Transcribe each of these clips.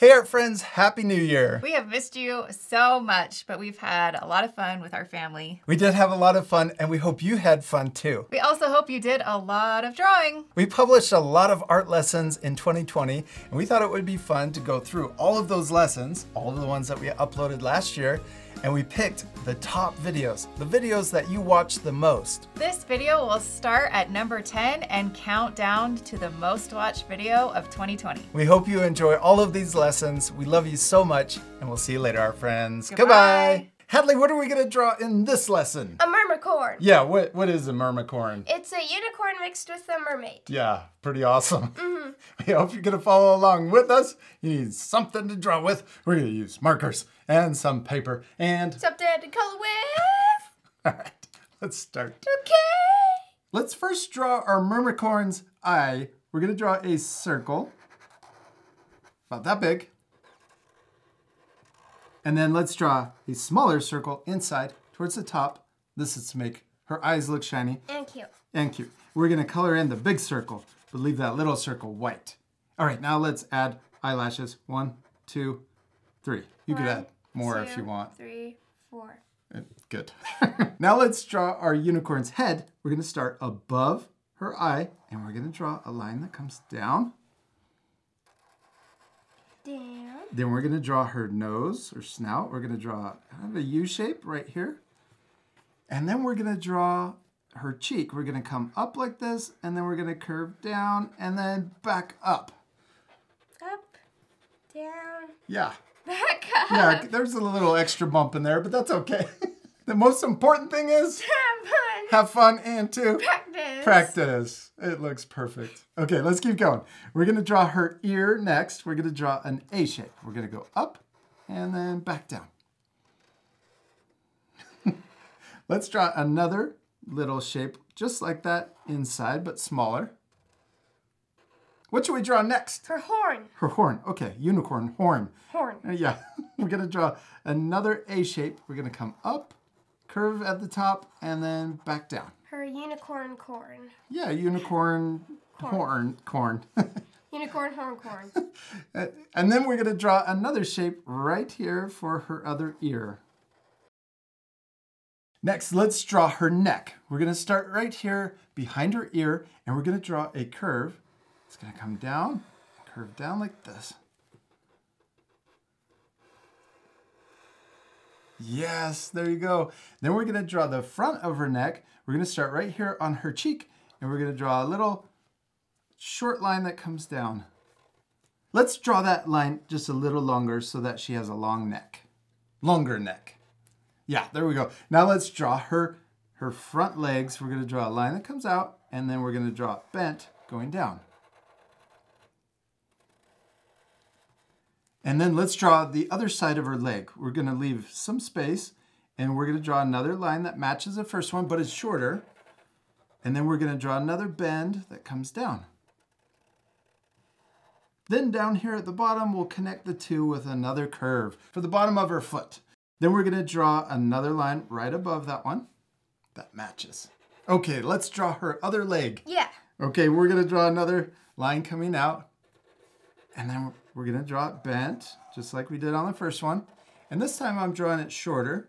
Hey, art friends, Happy New Year! We have missed you so much, but we've had a lot of fun with our family. We did have a lot of fun, and we hope you had fun too. We also hope you did a lot of drawing. We published a lot of art lessons in 2020, and we thought it would be fun to go through all of those lessons, all of the ones that we uploaded last year, and we picked the top videos, the videos that you watched the most. This video will start at number 10 and count down to the most watched video of 2020. We hope you enjoy all of these lessons. We love you so much, and we'll see you later, our friends. Goodbye. Goodbye. Hadley, what are we gonna draw in this lesson? A mermicorn. Yeah, what, what is a mermicorn? It's a unicorn mixed with a mermaid. Yeah, pretty awesome. Mm -hmm. We hope you're gonna follow along with us. You need something to draw with. We're gonna use markers and some paper and. Something to color with. All right, let's start. Okay. Let's first draw our mermicorn's eye. We're gonna draw a circle, about that big. And then let's draw a smaller circle inside towards the top. This is to make her eyes look shiny And cute. and cute. We're gonna color in the big circle, but leave that little circle white. All right, now let's add eyelashes. One, two, three. You could add more if you want. Three, four. Uh, Good. now let's draw our unicorn's head. We're gonna start above her eye, and we're gonna draw a line that comes down. Down. Then we're gonna draw her nose or snout. We're gonna draw kind of a U shape right here. And then we're gonna draw her cheek. We're gonna come up like this, and then we're gonna curve down and then back up. Up. Down. Yeah. Back up. Yeah, there's a little extra bump in there, but that's okay. the most important thing is Have fun. have fun and to Practice. practice. It looks perfect. Okay, let's keep going. We're gonna draw her ear next. We're gonna draw an A shape. We're gonna go up and then back down. let's draw another little shape just like that inside, but smaller. What should we draw next? Her horn. Her horn. Okay, unicorn horn. Horn. Uh, Yeah, we're gonna draw another A shape. We're gonna come up, curve at the top, and then back down. Her unicorn corn. Yeah, unicorn horn corn. Unicorn horn corn. And then we're gonna draw another shape right here for her other ear. Next, let's draw her neck. We're gonna start right here behind her ear, and we're gonna draw a curve. It's gonna come down, curve down like this. Yes, there you go. Then we're gonna draw the front of her neck. We're gonna start right here on her cheek, and we're gonna draw a little short line that comes down. Let's draw that line just a little longer so that she has a long neck. Longer neck. Yeah, there we go. Now let's draw her her front legs. We're going to draw a line that comes out and then we're going to draw it bent going down. And then let's draw the other side of her leg. We're going to leave some space and we're going to draw another line that matches the first one but it's shorter. And then we're going to draw another bend that comes down. Then down here at the bottom, we'll connect the two with another curve for the bottom of her foot. Then we're gonna draw another line right above that one that matches. Okay, let's draw her other leg. Yeah. Okay, we're gonna draw another line coming out. And then we're gonna draw it bent, just like we did on the first one. And this time I'm drawing it shorter.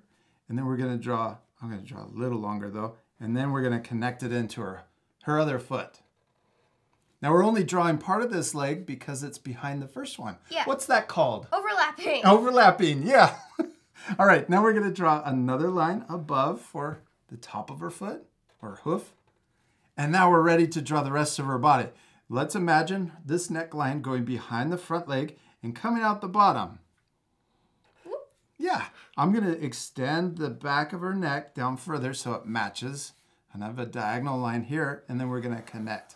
And then we're gonna draw, I'm gonna draw a little longer though. And then we're gonna connect it into her, her other foot. Now we're only drawing part of this leg because it's behind the first one. Yeah. What's that called? Overlapping. Overlapping, yeah. All right, now we're gonna draw another line above for the top of her foot or hoof. And now we're ready to draw the rest of her body. Let's imagine this neckline going behind the front leg and coming out the bottom. Yeah, I'm gonna extend the back of her neck down further so it matches. And I have a diagonal line here, and then we're gonna connect.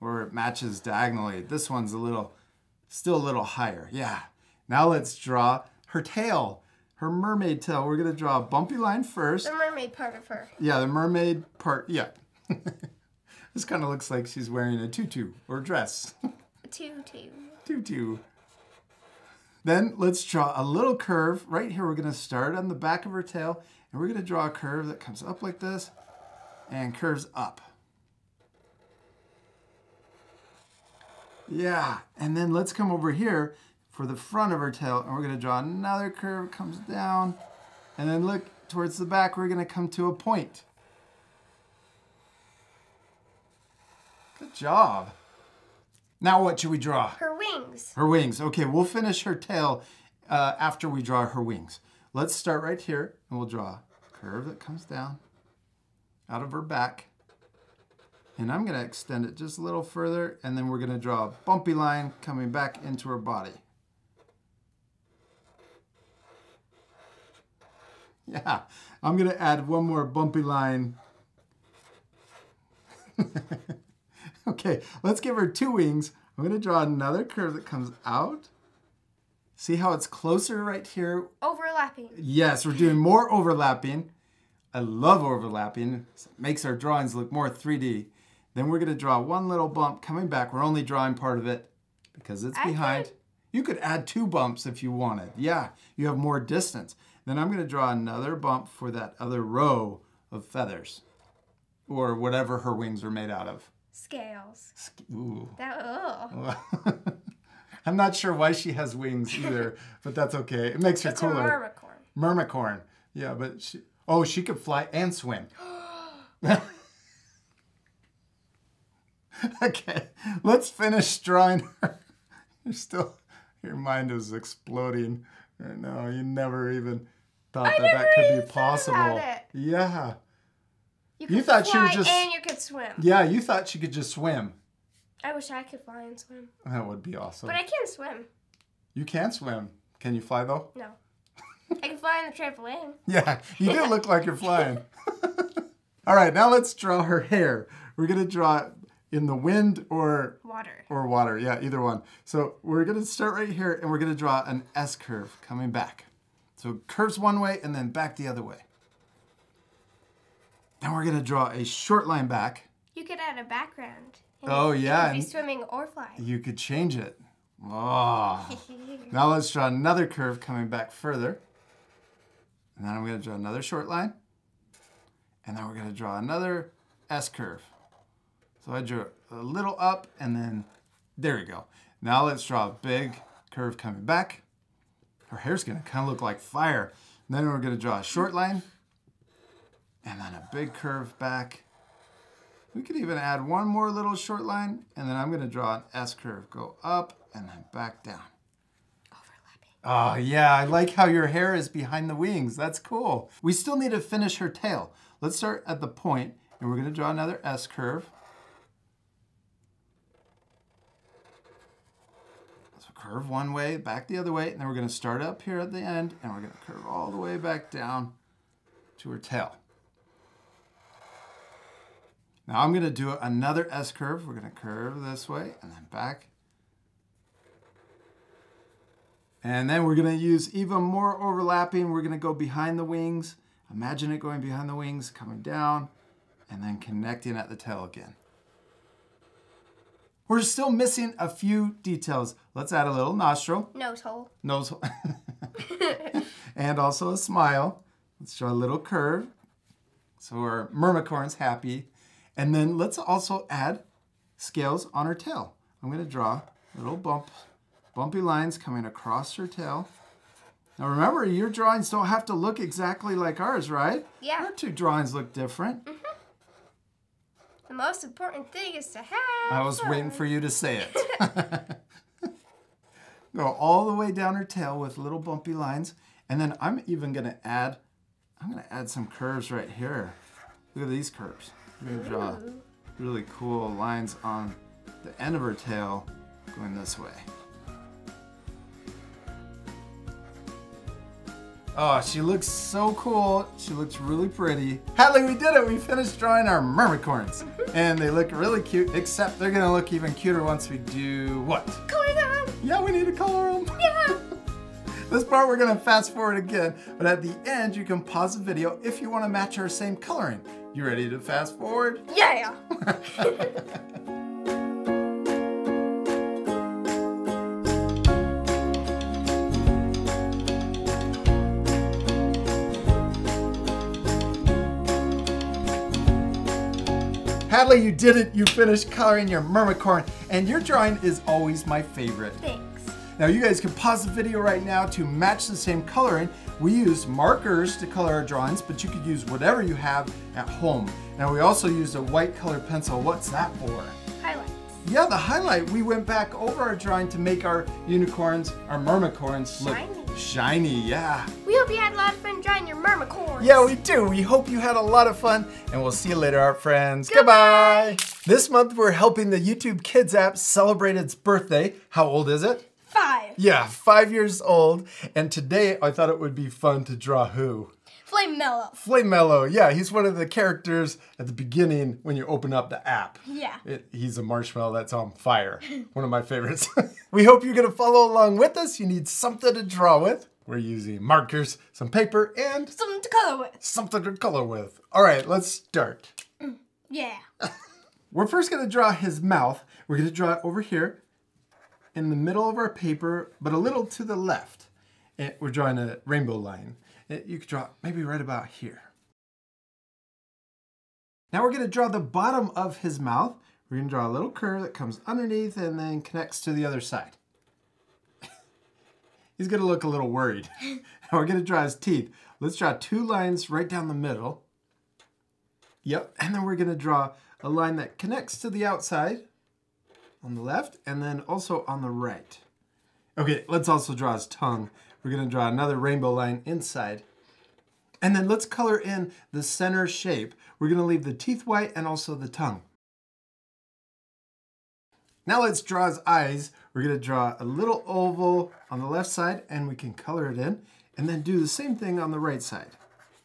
where it matches diagonally. This one's a little, still a little higher. Yeah. Now let's draw her tail, her mermaid tail. We're gonna draw a bumpy line first. The mermaid part of her. Yeah, the mermaid part, yeah. this kind of looks like she's wearing a tutu or dress. Tutu. tutu. Then let's draw a little curve. Right here, we're gonna start on the back of her tail, and we're gonna draw a curve that comes up like this and curves up. Yeah, and then let's come over here for the front of her tail. And we're gonna draw another curve, comes down. And then look towards the back, we're gonna come to a point. Good job. Now what should we draw? Her wings. Her wings. Okay, we'll finish her tail uh, after we draw her wings. Let's start right here and we'll draw a curve that comes down out of her back. And I'm going to extend it just a little further and then we're going to draw a bumpy line coming back into her body. Yeah, I'm going to add one more bumpy line. okay, let's give her two wings. I'm going to draw another curve that comes out. See how it's closer right here? Overlapping. Yes, we're doing more overlapping. I love overlapping. It makes our drawings look more 3D. Then we're going to draw one little bump coming back. We're only drawing part of it because it's I behind. could- You could add two bumps if you wanted. Yeah, you have more distance. Then I'm going to draw another bump for that other row of feathers or whatever her wings are made out of. Scales. Sk- Ooh. That. I'm not sure why she has wings either, but that's okay. It makes her It's a cooler. mermicorn. Mermicorn. Yeah, but she, oh, she could fly and swim. okay, let's finish drawing her. You're still, your mind is exploding. No, you never even thought that that could be possible. Yeah, You, You could thought she was just- and you could swim. yeah, you thought she could just swim. I wish I could fly and swim. That would be awesome. But I can't swim. You can swim. Can you fly though? No. I can fly on the trampoline. Yeah, you do look like you're flying. All right, now let's draw her hair. We're gonna draw it in the wind or Water. or water. Yeah, either one. So we're gonna start right here and we're gonna draw an S curve coming back. So curves one way and then back the other way. Then we're gonna draw a short line back. You could add a background. Oh, you yeah, could be swimming or flying. You could change it. Oh. Now let's draw another curve coming back further. And then I'm to draw another short line. And then we're going to draw another S curve. So I drew a little up and then there we go. Now let's draw a big curve coming back. Her hair's going to kind of look like fire. And then we're going to draw a short line and then a big curve back. We could even add one more little short line and then I'm going to draw an S curve. Go up and then back down. Overlapping. Oh, yeah, I like how your hair is behind the wings. That's cool. We still need to finish her tail. Let's start at the point, and we're going to draw another S curve. So curve one way, back the other way, and then we're going to start up here at the end, and we're going to curve all the way back down to her tail. Now I'm going to do another S curve. We're going to curve this way and then back And then we're gonna use even more overlapping. We're gonna go behind the wings. Imagine it going behind the wings, coming down, and then connecting at the tail again. We're still missing a few details. Let's add a little nostril, Nose hole. nose, hole. and also a smile. Let's draw a little curve. So our mermicorn's happy. And then let's also add scales on her tail. I'm gonna draw little bump, bumpy lines coming across her tail. Now remember, your drawings don't have to look exactly like ours, right? Yeah. Our two drawings look different. Mhm. The most important thing is to have. I was fun. waiting for you to say it. Go all the way down her tail with little bumpy lines. And then I'm even gonna add, I'm gonna add some curves right here. Look at these curves. I'm gonna draw really cool lines on the end of her tail going this way. Oh, she looks so cool. She looks really pretty. Hadley, we did it. We finished drawing our mermicorns. and they look really cute, except they're gonna look even cuter once we do what? Color them. Yeah, we need to color them. Yeah. This part we're gonna fast forward again, but at the end you can pause the video if you wanna match our same coloring. You ready to fast forward? Yeah. Hadley, you did it. You finished coloring your mermicorn, and your drawing is always my favorite. Thanks. Now you guys can pause the video right now to match the same coloring. We use markers to color our drawings, but you could use whatever you have at home. Now we also used a white color pencil. What's that for? Highlights. Yeah, the highlight. We went back over our drawing to make our unicorns, our mermicorns look Shiny. shiny. Yeah. We hope you had a lot of fun drawing your mermicorns. Yeah, we do. We hope you had a lot of fun, and we'll see you later, our friends. Goodbye. This month, we're helping the YouTube Kids app celebrate its birthday. How old is it? Five. Yeah, five years old. And today, I thought it would be fun to draw who? Flame Mellow. Flame Mellow. Yeah, he's one of the characters at the beginning when you open up the app. Yeah. It, he's a marshmallow that's on fire. One of my favorites. we hope you're going to follow along with us. You need something to draw with. We're using markers, some paper, and Something to color with. something to color with. All right, let's start. Mm, yeah. We're first going to draw his mouth. We're going to draw it over here in the middle of our paper, but a little to the left. And we're drawing a rainbow line. And You could draw maybe right about here. Now we're going to draw the bottom of his mouth. We're to draw a little curve that comes underneath and then connects to the other side. He's going to look a little worried. we're going to draw his teeth. Let's draw two lines right down the middle. Yep, and then we're going to draw a line that connects to the outside on the left and then also on the right. Okay, let's also draw his tongue. We're going to draw another rainbow line inside. And then let's color in the center shape. We're going to leave the teeth white and also the tongue. Now let's draw his eyes. We're going to draw a little oval on the left side and we can color it in and then do the same thing on the right side.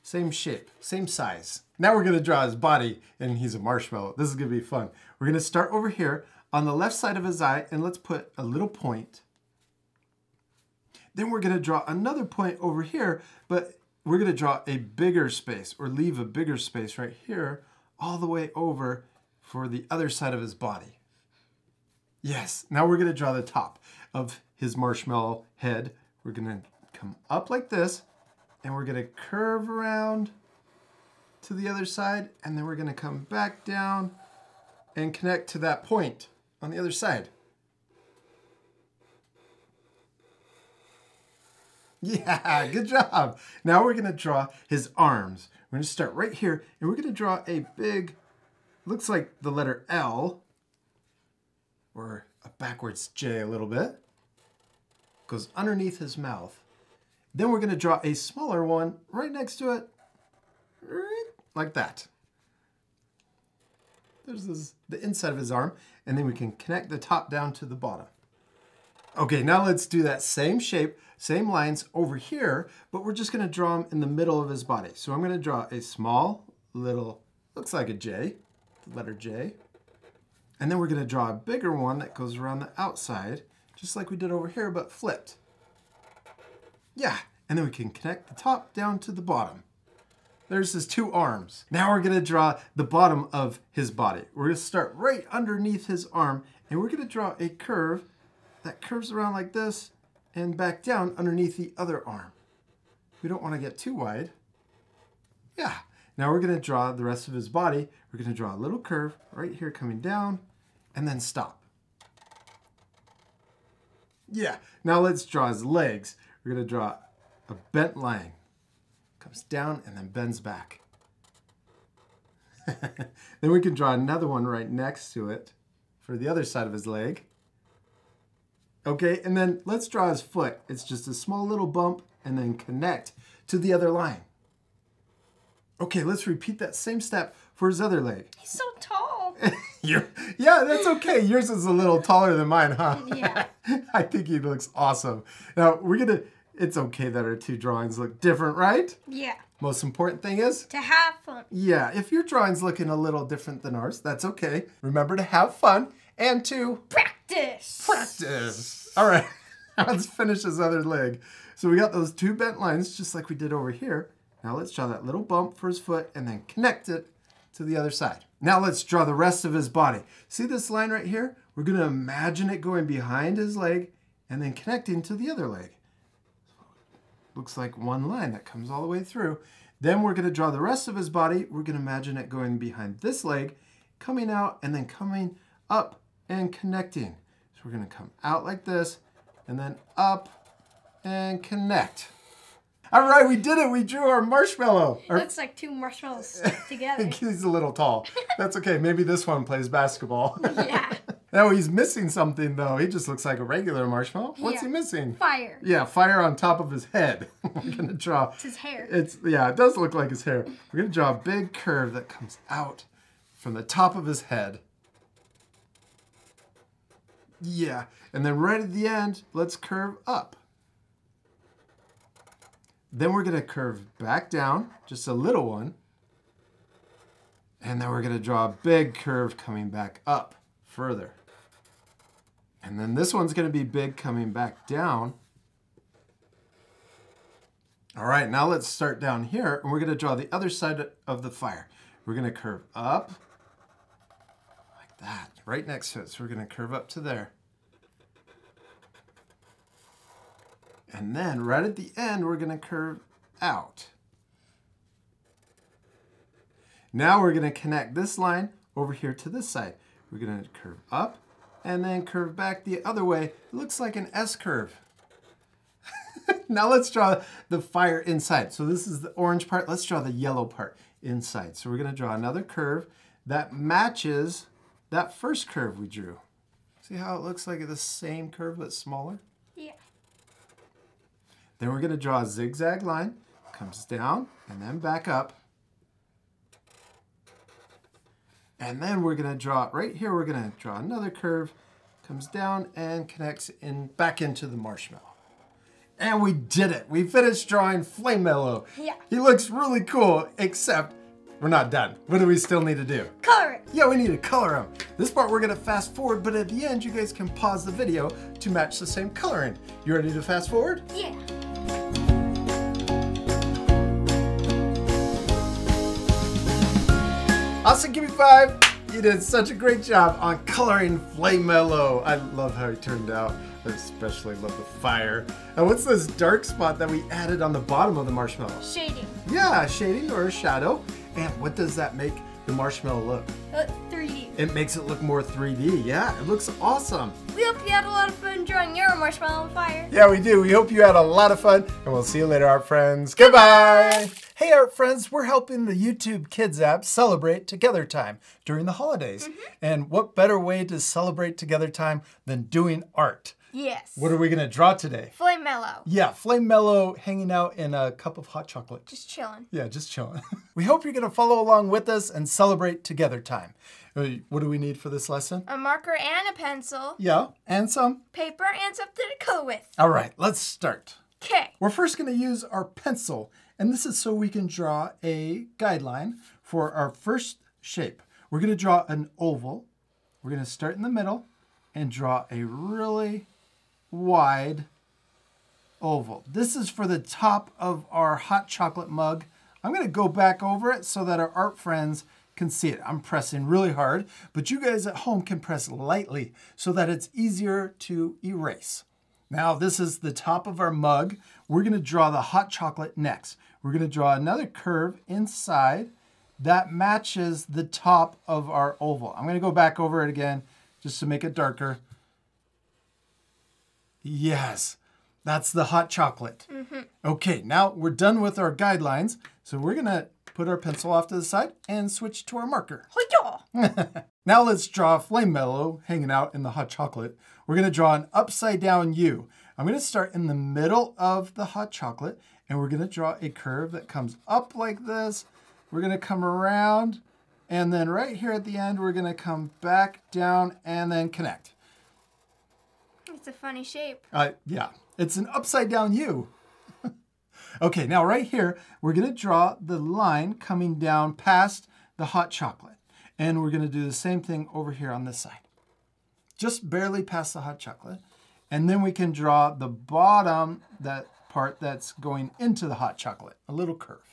Same shape, same size. Now we're gonna draw his body and he's a marshmallow. This is gonna be fun. We're gonna start over here on the left side of his eye and let's put a little point. Then we're gonna draw another point over here, but we're gonna draw a bigger space or leave a bigger space right here all the way over for the other side of his body. Yes, now we're gonna draw the top of his marshmallow head. We're gonna come up like this and we're gonna curve around to the other side and then we're gonna come back down and connect to that point on the other side. Yeah, good job. Now we're gonna draw his arms. We're gonna start right here and we're gonna draw a big, looks like the letter L or a backwards J a little bit. Goes underneath his mouth. Then we're to draw a smaller one right next to it, like that. There's this, the inside of his arm, and then we can connect the top down to the bottom. Okay, now let's do that same shape, same lines over here, but we're just going to draw them in the middle of his body. So I'm going to draw a small little, looks like a J, the letter J. And then we're going to draw a bigger one that goes around the outside, just like we did over here, but flipped. Yeah, and then we can connect the top down to the bottom. There's his two arms. Now we're gonna draw the bottom of his body. We're gonna start right underneath his arm and we're gonna draw a curve that curves around like this and back down underneath the other arm. We don't wanna get too wide. Yeah, now we're gonna draw the rest of his body. We're gonna draw a little curve right here coming down and then stop. Yeah, now let's draw his legs. We're gonna draw a bent line. Comes down and then bends back. then we can draw another one right next to it for the other side of his leg. Okay, and then let's draw his foot. It's just a small little bump and then connect to the other line. Okay, let's repeat that same step for his other leg. He's so tall. Yeah, that's okay. Yours is a little taller than mine, huh? Yeah. I think he looks awesome. Now, we're going to, it's okay that our two drawings look different, right? Yeah. Most important thing is, To have fun. yeah, if your drawing's looking a little different than ours, that's okay. Remember to have fun and to Practice. practice. All right, let's finish this other leg. So we got those two bent lines just like we did over here. Now let's draw that little bump for his foot and then connect it to the other side. Now let's draw the rest of his body. See this line right here? We're gonna imagine it going behind his leg and then connecting to the other leg. Looks like one line that comes all the way through. Then we're gonna draw the rest of his body. We're gonna imagine it going behind this leg, coming out and then coming up and connecting. So we're gonna come out like this and then up and connect. All right, we did it. We drew our marshmallow. Our- Looks like two marshmallows stuck together. he's a little tall. That's okay. Maybe this one plays basketball. yeah. no, he's missing something though. He just looks like a regular marshmallow. What's Yeah. he missing? Fire. Yeah, fire on top of his head. We're gonna draw. It's his hair. It's yeah, it does look like his hair. We're gonna draw a big curve that comes out from the top of his head. Yeah, and then right at the end, let's curve up. Then we're gonna curve back down, just a little one. And then we're gonna draw a big curve coming back up further. And then this one's gonna be big coming back down. All right, now let's start down here and we're gonna draw the other side of the fire. We're gonna curve up like that, right next to it. So we're gonna curve up to there. And then right at the end, we're gonna curve out. Now we're gonna connect this line over here to this side. We're gonna curve up and then curve back the other way. It looks like an S curve. now let's draw the fire inside. So this is the orange part. Let's draw the yellow part inside. So we're gonna draw another curve that matches that first curve we drew. See how it looks like the same curve but smaller? Then we're gonna draw a zigzag line, comes down and then back up. And then we're gonna draw, right here, we're gonna draw another curve, comes down and connects in back into the marshmallow. And we did it. We finished drawing Flame Mellow. Yeah. He looks really cool, except we're not done. What do we still need to do? Color it. Yeah, we need to color them. This part we're gonna fast forward, but at the end you guys can pause the video to match the same coloring. You ready to fast forward? Yeah. Austin, give me five. You did such a great job on coloring Flame Mellow. I love how he turned out. I especially love the fire. And what's this dark spot that we added on the bottom of the marshmallow? Shading. Yeah, shading or a shadow. And what does that make the marshmallow look? Uh, 3D. It makes it look more 3D. Yeah, it looks awesome. We hope you had a lot of fun drawing your marshmallow on fire. Yeah, we do. We hope you had a lot of fun, and we'll see you later, art friends. Goodbye. Hey, art friends, we're helping the YouTube Kids app celebrate Together Time during the holidays. Mm-hmm. And what better way to celebrate Together Time than doing art? Yes. What are we going to draw today? Flame mellow. Yeah, Flame Mellow hanging out in a cup of hot chocolate. Just chilling. Yeah, just chilling. we hope you're going to follow along with us and celebrate Together Time. What do we need for this lesson? A marker and a pencil, Yeah, and some. paper, and something to color with. All right, let's start. Okay. We're first going to use our pencil, and this is so we can draw a guideline for our first shape. We're going to draw an oval. We're going to start in the middle and draw a really wide oval. This is for the top of our hot chocolate mug. I'm going to go back over it so that our art friends can see it. I'm pressing really hard, but you guys at home can press lightly so that it's easier to erase. Now this is the top of our mug. We're gonna draw the hot chocolate next. We're gonna draw another curve inside that matches the top of our oval. I'm gonna go back over it again just to make it darker. Yes, that's the hot chocolate. Mm-hmm. Okay, now we're done with our guidelines. So we're gonna put our pencil off to the side and switch to our marker. Now let's draw a flame mellow hanging out in the hot chocolate. We're gonna draw an upside down U. I'm gonna start in the middle of the hot chocolate and we're gonna draw a curve that comes up like this. We're gonna come around and then right here at the end, we're gonna come back down and then connect. It's a funny shape. Uh, yeah, it's an upside down U. okay, now right here, we're gonna draw the line coming down past the hot chocolate. And we're gonna do the same thing over here on this side. Just barely past the hot chocolate. And then we can draw the bottom, that part that's going into the hot chocolate, a little curve.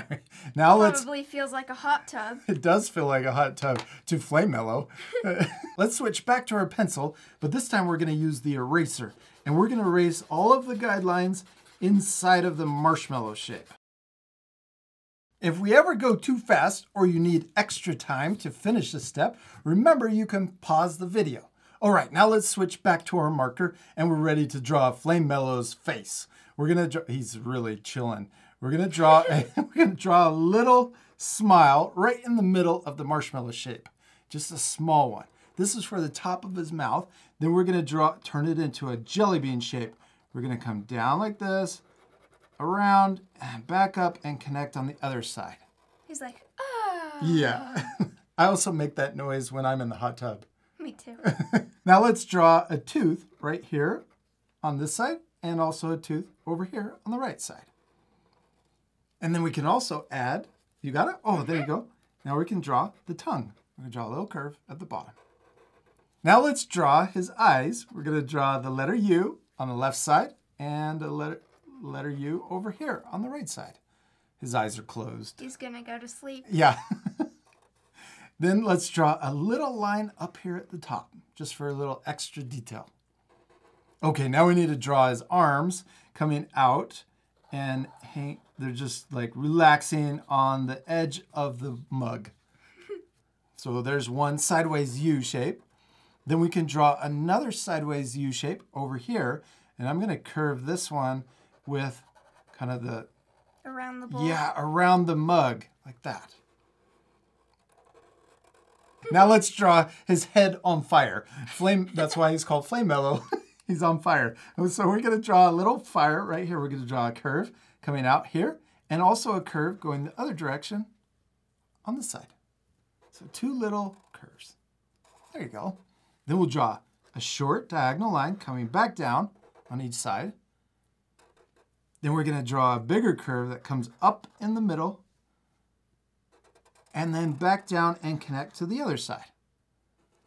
now let's Probably feels like a hot tub. it does feel like a hot tub to flame mellow. Let's switch back to our pencil, but this time we're going to use the eraser. And we're going to erase all of the guidelines inside of the marshmallow shape. If we ever go too fast or you need extra time to finish a step, remember you can pause the video. All right, now let's switch back to our marker and we're ready to draw Flame Mellow's face. We're gonna draw, he's really chilling. We're gonna draw, a, we're gonna draw a little smile right in the middle of the marshmallow shape. Just a small one. This is for the top of his mouth. Then we're gonna draw, turn it into a jelly bean shape. We're gonna come down like this, around, and back up and connect on the other side. He's like, ah. Yeah. I also make that noise when I'm in the hot tub. Me too. Now let's draw a tooth right here on this side and also a tooth over here on the right side. And then we can also add, you got it? Oh, there you go. Now we can draw the tongue. We're gonna draw a little curve at the bottom. Now let's draw his eyes. We're gonna draw the letter U on the left side and a letter, letter U over here on the right side. His eyes are closed. He's gonna go to sleep. Yeah. then let's draw a little line up here at the top, just for a little extra detail. Okay, now we need to draw his arms coming out and hang, they're just like relaxing on the edge of the mug. So there's one sideways U shape. Then we can draw another sideways U shape over here. And I'm gonna curve this one with kind of the Around the bowl. yeah, around the mug, like that. Now let's draw his head on fire. Flame, that's why he's called Flame Mellow. he's on fire. So we're gonna draw a little fire right here. We're gonna draw a curve coming out here and also a curve going the other direction on the side. So two little curves. There you go. Then we'll draw a short diagonal line coming back down on each side. Then we're going to draw a bigger curve that comes up in the middle and then back down and connect to the other side.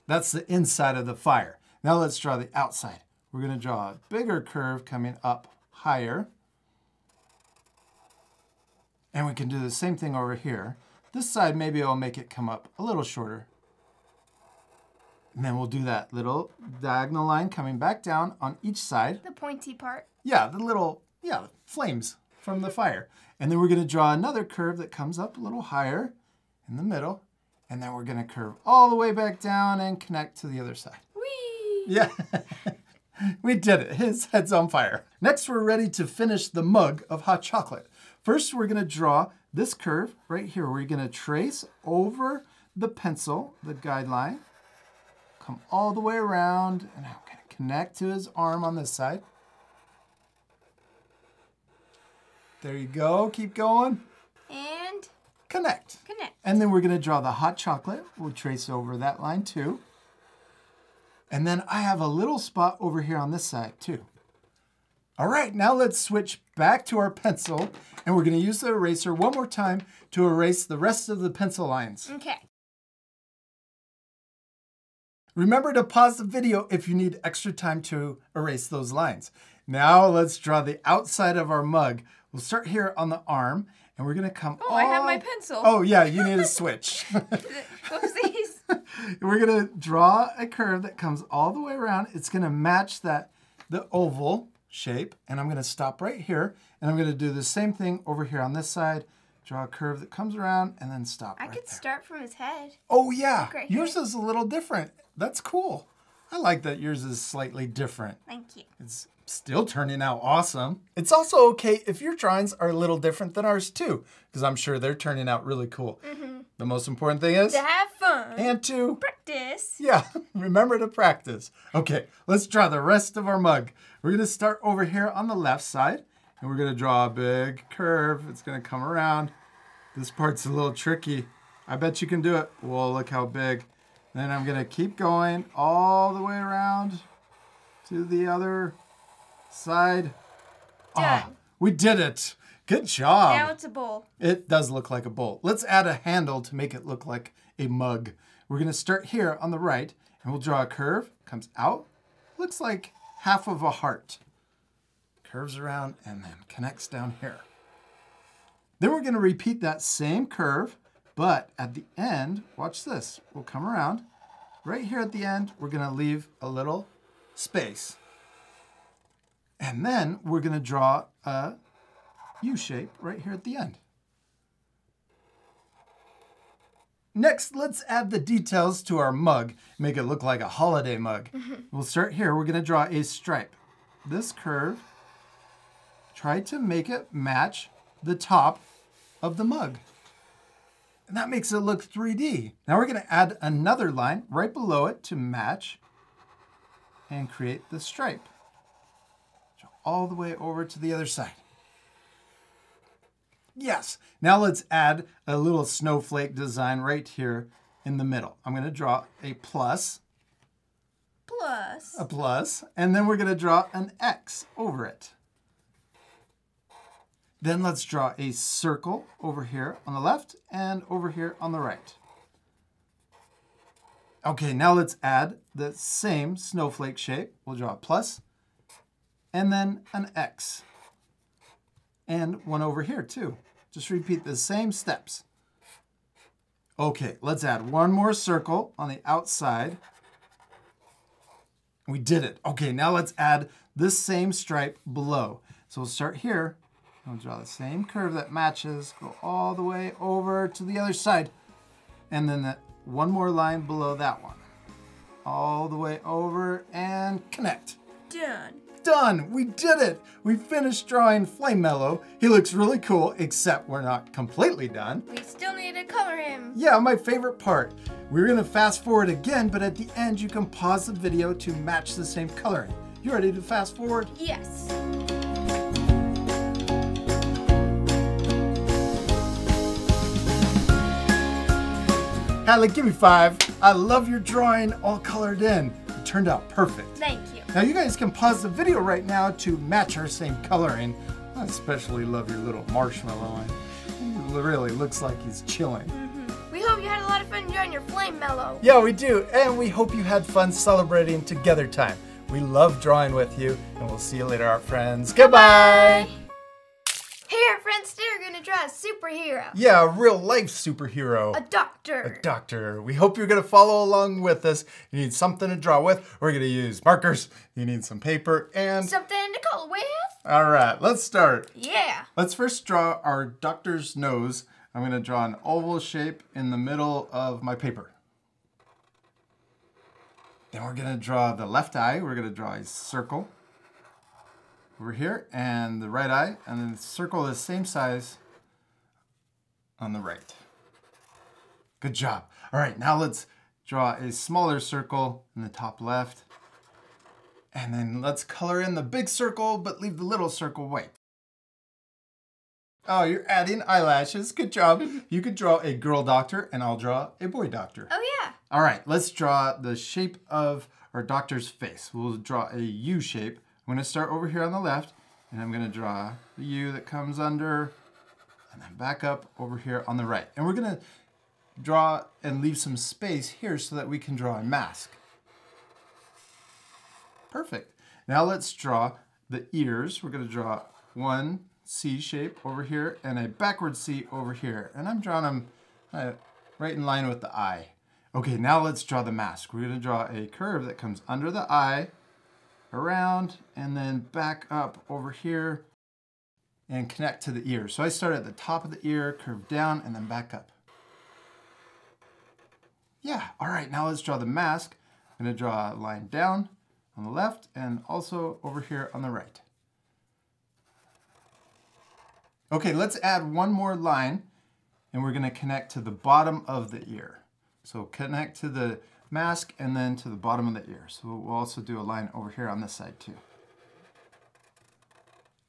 That's the inside of the fire. Now let's draw the outside. We're going to draw a bigger curve coming up higher. And we can do the same thing over here. This side, maybe I'll make it come up a little shorter. And then we'll do that little diagonal line coming back down on each side. The pointy part. Yeah, the little, yeah, flames from the fire. And then we're going to draw another curve that comes up a little higher in the middle. And then we're going to curve all the way back down and connect to the other side. Whee! Yeah, we did it. His head's on fire. Next, we're ready to finish the mug of hot chocolate. First, we're going to draw this curve right here. We're going to trace over the pencil, the guideline, come all the way around, and I'm going to connect to his arm on this side. There you go. Keep going. And Connect. connect. And then we're going to draw the hot chocolate. We'll trace over that line too. And then I have a little spot over here on this side too. All right, now let's switch back to our pencil and we're going to use the eraser one more time to erase the rest of the pencil lines. Okay. Remember to pause the video if you need extra time to erase those lines. Now let's draw the outside of our mug. We'll start here on the arm and we're going to come Oh, I have my pencil. Oh yeah, you need a switch. Oopsies. We're gonna draw a curve that comes all the way around. It's gonna match that the oval shape, and I'm gonna stop right here, and I'm gonna do the same thing over here on this side. Draw a curve that comes around and then stop I right could there. start from his head. Oh yeah, right yours is a little different. That's cool. I like that yours is slightly different. Thank you. It's still turning out awesome. It's also okay if your drawings are a little different than ours too, because I'm sure they're turning out really cool. Mhm. The most important thing is To have fun. and to practice. yeah, remember to practice. Okay, let's draw the rest of our mug. We're gonna start over here on the left side, and we're gonna draw a big curve. It's gonna come around. This part's a little tricky. I bet you can do it. Whoa, look how big. Then I'm gonna keep going all the way around to the other side. Ah, Done. we did it. Good job. Now it's a bowl. It does look like a bowl. Let's add a handle to make it look like a mug. We're gonna start here on the right and we'll draw a curve, comes out, looks like half of a heart. Curves around and then connects down here. Then we're gonna repeat that same curve, but at the end, watch this. We'll come around. Right here at the end, we're gonna leave a little space. And then we're gonna draw a U shape right here at the end. next let's add the details to our mug. Make it look like a holiday mug. we'll start here. We're gonna draw a stripe. This curve, try to make it match the top of the mug. And that makes it look 3D. Now we're gonna add another line right below it to match and create the stripe. So All the way over to the other side. Yes. Now let's add a little snowflake design right here in the middle. I'm going to draw a plus. plus, Plus. a plus, and then we're going to draw an X over it. Then let's draw a circle over here on the left and over here on the right. Okay, now let's add the same snowflake shape. We'll draw a plus and then an X. And one over here too. Just repeat the same steps. Okay, let's add one more circle on the outside. We did it. Okay, now let's add this same stripe below. So we'll start here. We'll draw the same curve that matches, go all the way over to the other side. And then that one more line below that one. All the way over and connect. Done. Done! We did it! We finished drawing Flame Mellow. He looks really cool, except we're not completely done. We still need to color him. Yeah, my favorite part. We're gonna fast forward again, but at the end you can pause the video to match the same coloring. You ready to fast forward? Yes. Hadley, give me five. I love your drawing all colored in. It turned out perfect. Thank you. Now you guys can pause the video right now to match our same coloring. I especially love your little marshmallow one. He really looks like he's chilling. Mm-hmm. We hope you had a lot of fun enjoying your flame mellow. Yeah, we do, and we hope you had fun celebrating together time. We love drawing with you, and we'll see you later, our friends. Goodbye! Hey, our friends today are gonna draw a superhero. Yeah, a real life superhero. A doctor. A doctor. We hope you're going to follow along with us. You need something to draw with. We're going to use markers. You need some paper and. Something to color with. All right, let's start. Yeah. Let's first draw our doctor's nose. I'm going to draw an oval shape in the middle of my paper. Then we're going to draw the left eye. We're going to draw a circle over here and the right eye and then circle the same size on the right. Good job. All right, now let's draw a smaller circle in the top left. And then let's color in the big circle, but leave the little circle white. Oh, you're adding eyelashes. Good job. You could draw a girl doctor, and I'll draw a boy doctor. Oh yeah. All right, let's draw the shape of our doctor's face. We'll draw a U shape. I'm going to start over here on the left, and I'm going to draw the U that comes under, and then back up over here on the right. And we're going to draw and leave some space here so that we can draw a mask. Perfect. Now let's draw the ears. We're going to draw one C shape over here and a backward C over here. And I'm drawing them uh, right in line with the eye. Okay, now let's draw the mask. We're going to draw a curve that comes under the eye, around, and then back up over here and connect to the ear. So I start at the top of the ear, curve down, and then back up. Yeah, all right, now let's draw the mask. I'm gonna draw a line down on the left and also over here on the right. Okay, let's add one more line and we're gonna connect to the bottom of the ear. So connect to the mask and then to the bottom of the ear. So we'll also do a line over here on this side too.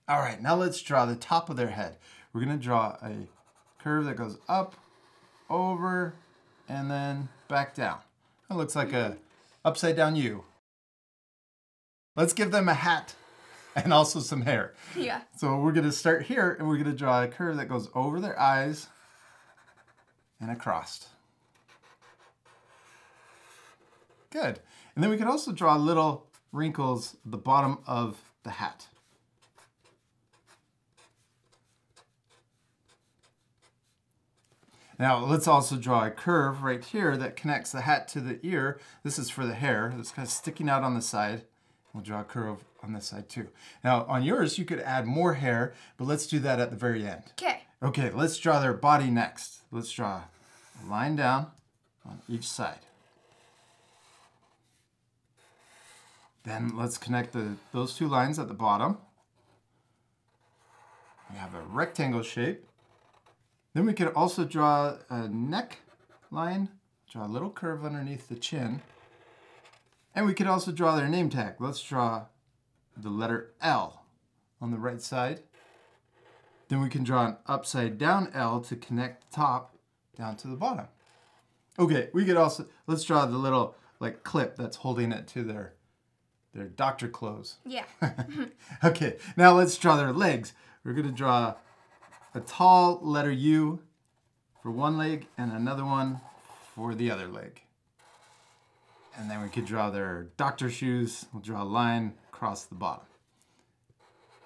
All right, now let's draw the top of their head. We're gonna draw a curve that goes up, over, and then back down. It looks like a upside down U. Let's give them a hat and also some hair. Yeah. So we're gonna start here and we're gonna draw a curve that goes over their eyes and across. Good. And then we can also draw little wrinkles at the bottom of the hat. Now let's also draw a curve right here that connects the hat to the ear. This is for the hair. It's kind of sticking out on the side. We'll draw a curve on this side too. Now on yours, you could add more hair, but let's do that at the very end. Okay. Okay, let's draw their body next. Let's draw a line down on each side. Then let's connect the, those two lines at the bottom. We have a rectangle shape. Then we could also draw a neck line, draw a little curve underneath the chin. And we could also draw their name tag. Let's draw the letter L on the right side. Then we can draw an upside down L to connect the top down to the bottom. Okay, we could also, let's draw the little like clip that's holding it to their, their doctor clothes. Yeah. Okay, now let's draw their legs. We're gonna draw a tall letter U for one leg and another one for the other leg. And then we could draw their doctor shoes. We'll draw a line across the bottom.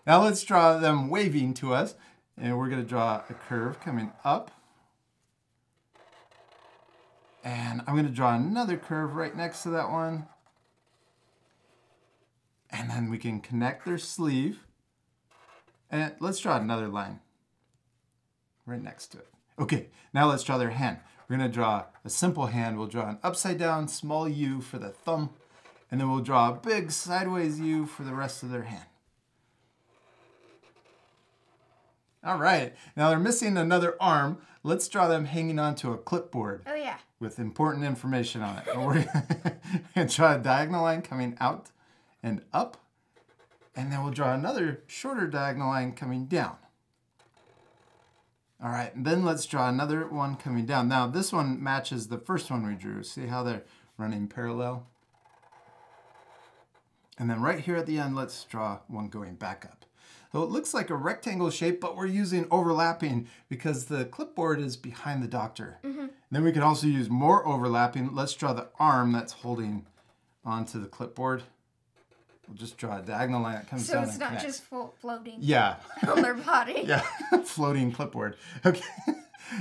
Now let's draw them waving to us. And we're gonna draw a curve coming up. And I'm gonna draw another curve right next to that one. And then we can connect their sleeve. And let's draw another line right next to it. Okay, now let's draw their hand. We're gonna draw a simple hand. We'll draw an upside down small U for the thumb, and then we'll draw a big sideways U for the rest of their hand. All right, now they're missing another arm. Let's draw them hanging onto a clipboard Oh yeah. with important information on it. And we're gonna draw a diagonal line coming out and up, and then we'll draw another shorter diagonal line coming down. All right, and then let's draw another one coming down. Now this one matches the first one we drew. See how they're running parallel? And then right here at the end, let's draw one going back up. So it looks like a rectangle shape, but we're using overlapping because the clipboard is behind the doctor. Mm-hmm. Then we can also use more overlapping. Let's draw the arm that's holding onto the clipboard. We'll just draw a diagonal line that comes So down So it's not connects. just flo- floating Yeah, on their body. yeah, floating clipboard. Okay,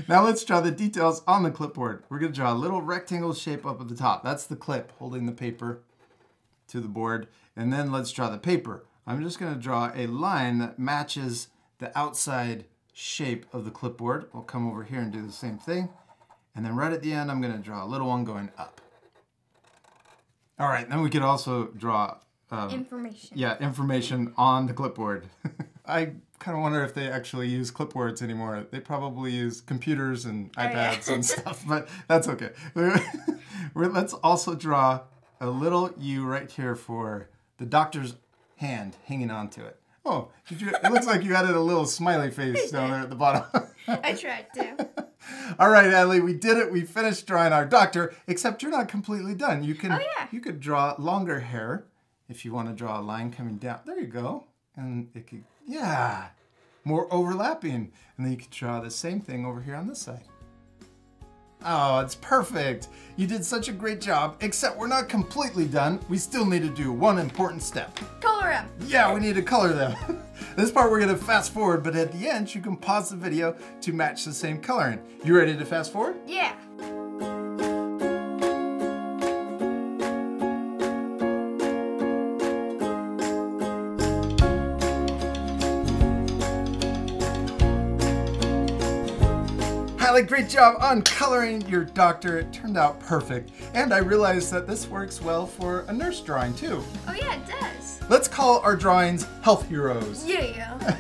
now let's draw the details on the clipboard. We're gonna draw a little rectangle shape up at the top. That's the clip holding the paper to the board. And then let's draw the paper. I'm just gonna draw a line that matches the outside shape of the clipboard. We'll come over here and do the same thing. And then right at the end, I'm gonna draw a little one going up. All right, then we could also draw um, Information. yeah, information on the clipboard. I kind of wonder if they actually use clipboards anymore. They probably use computers and Oh, iPads and stuff, but that's okay. Let's also draw a little U right here for the doctor's hand hanging onto it. Oh, did you, it looks like you added a little smiley face down there at the bottom. I tried to. All right, Hadley, we did it. We finished drawing our doctor, except you're not completely done. You can Oh, yeah. you could draw longer hair if you want to draw a line coming down. There you go. And it could yeah, more overlapping. And then you could draw the same thing over here on this side. Oh, it's perfect. You did such a great job, except we're not completely done. We still need to do one important step. Color them. Yeah, we need to color them. this part we're gonna fast forward, but at the end you can pause the video to match the same coloring. You ready to fast forward? Yeah. Great job on coloring your doctor. It turned out perfect. And I realized that this works well for a nurse drawing too. Oh yeah, it does. Let's call our drawings Health Heroes. Yeah yeah.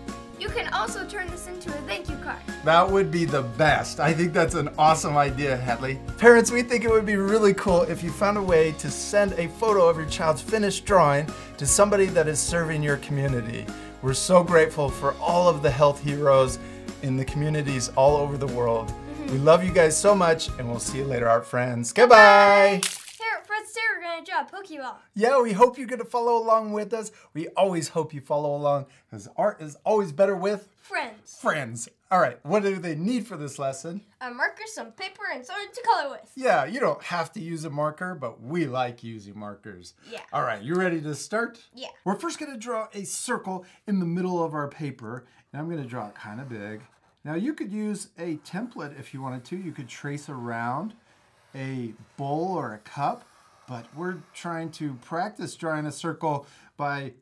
you can also turn this into a thank you card. That would be the best. I think that's an awesome idea, Hadley. Parents, we think it would be really cool if you found a way to send a photo of your child's finished drawing to somebody that is serving your community. We're so grateful for all of the health heroes in the communities all over the world. Mm-hmm. We love you guys so much, and we'll see you later, art friends. Goodbye. Here, Fred Sarah are gonna draw a Pokeball. Yeah, we hope you're to follow along with us. We always hope you follow along because art is always better with Friends. friends. All right, what do they need for this lesson? A marker, some paper, and something to color with. Yeah, you don't have to use a marker, but we like using markers. Yeah. All right, you ready to start? Yeah. We're first going to draw a circle in the middle of our paper, and I'm going to draw it kind of big. Now, you could use a template if you wanted to. You could trace around a bowl or a cup, but we're trying to practice drawing a circle by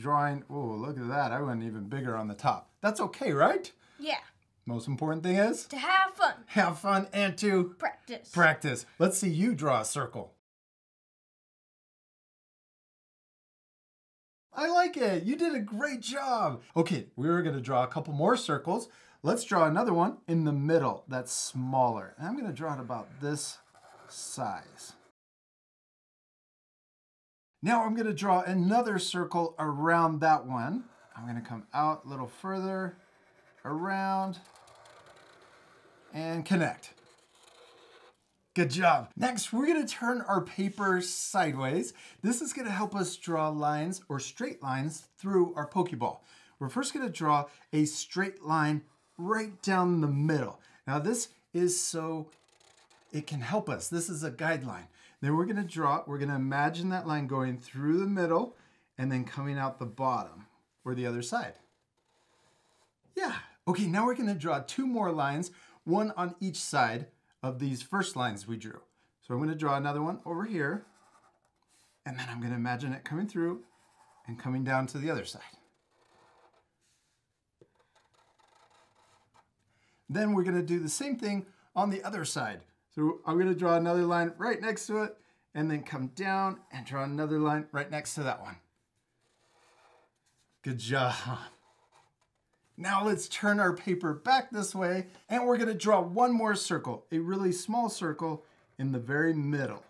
drawing, oh, look at that. I went even bigger on the top. That's okay, right? Yeah. Most important thing is To have fun. have fun and to Practice. practice. Let's see you draw a circle. I like it. You did a great job. Okay, we were going to draw a couple more circles. Let's draw another one in the middle that's smaller. And I'm going to draw it about this size. Now I'm going to draw another circle around that one. I'm going to come out a little further, around, and connect. Good job. Next, we're gonna turn our paper sideways. This is gonna help us draw lines or straight lines through our Pokeball. We're first gonna draw a straight line right down the middle. Now this is so it can help us. This is a guideline. Then we're gonna draw, we're gonna imagine that line going through the middle and then coming out the bottom or the other side. Yeah. Okay, now we're gonna draw two more lines, one on each side of these first lines we drew. So I'm gonna draw another one over here, and then I'm gonna imagine it coming through and coming down to the other side. Then we're gonna do the same thing on the other side. So I'm gonna draw another line right next to it, and then come down and draw another line right next to that one. Good job. Now let's turn our paper back this way and we're gonna draw one more circle, a really small circle in the very middle,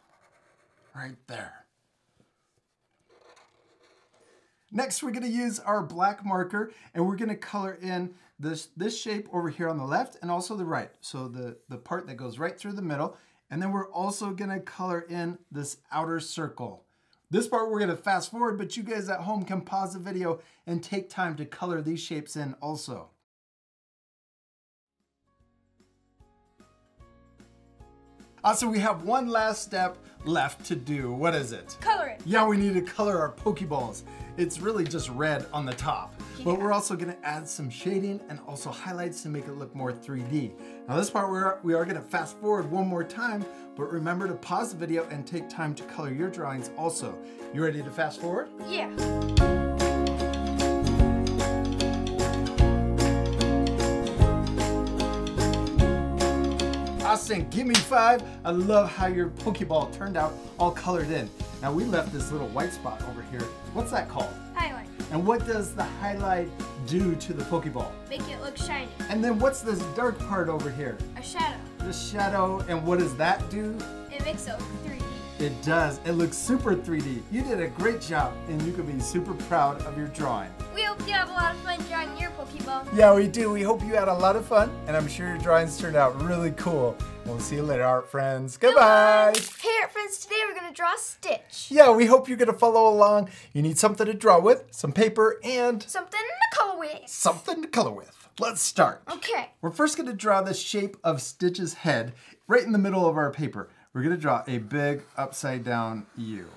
right there. Next, we're gonna use our black marker and we're gonna color in this, this shape over here on the left and also the right. So the, the part that goes right through the middle. And then we're also gonna color in this outer circle. This part we're gonna fast forward, but you guys at home can pause the video and take time to color these shapes in also. Also, we have one last step left to do. What is it? Color it. Yeah, we need to color our Pokeballs. It's really just red on the top. But we're also gonna add some shading and also highlights to make it look more 3D. Now this part, we are, we are gonna fast forward one more time, but remember to pause the video and take time to color your drawings also. You ready to fast forward? Yeah. Austin, give me five. I love how your Pokeball turned out all colored in. Now we left this little white spot over here. What's that called? Highlight. And what does the highlight do to the Pokeball? Make it look shiny. And then what's this dark part over here? A shadow. The shadow, and what does that do? It makes it look 3D. It does. It looks super 3D. You did a great job, and you can be super proud of your drawing. We hope you have a lot of fun drawing your Pokeball. Yeah, we do. We hope you had a lot of fun, and I'm sure your drawings turned out really cool. We'll see you later, art friends. Goodbye. Hey, art friends, today we're going to draw Stitch. Yeah, we hope you're going to follow along. You need something to draw with, some paper, and Something to color with. something to color with. Let's start. Okay. We're first going to draw the shape of Stitch's head right in the middle of our paper. We're going to draw a big upside down U.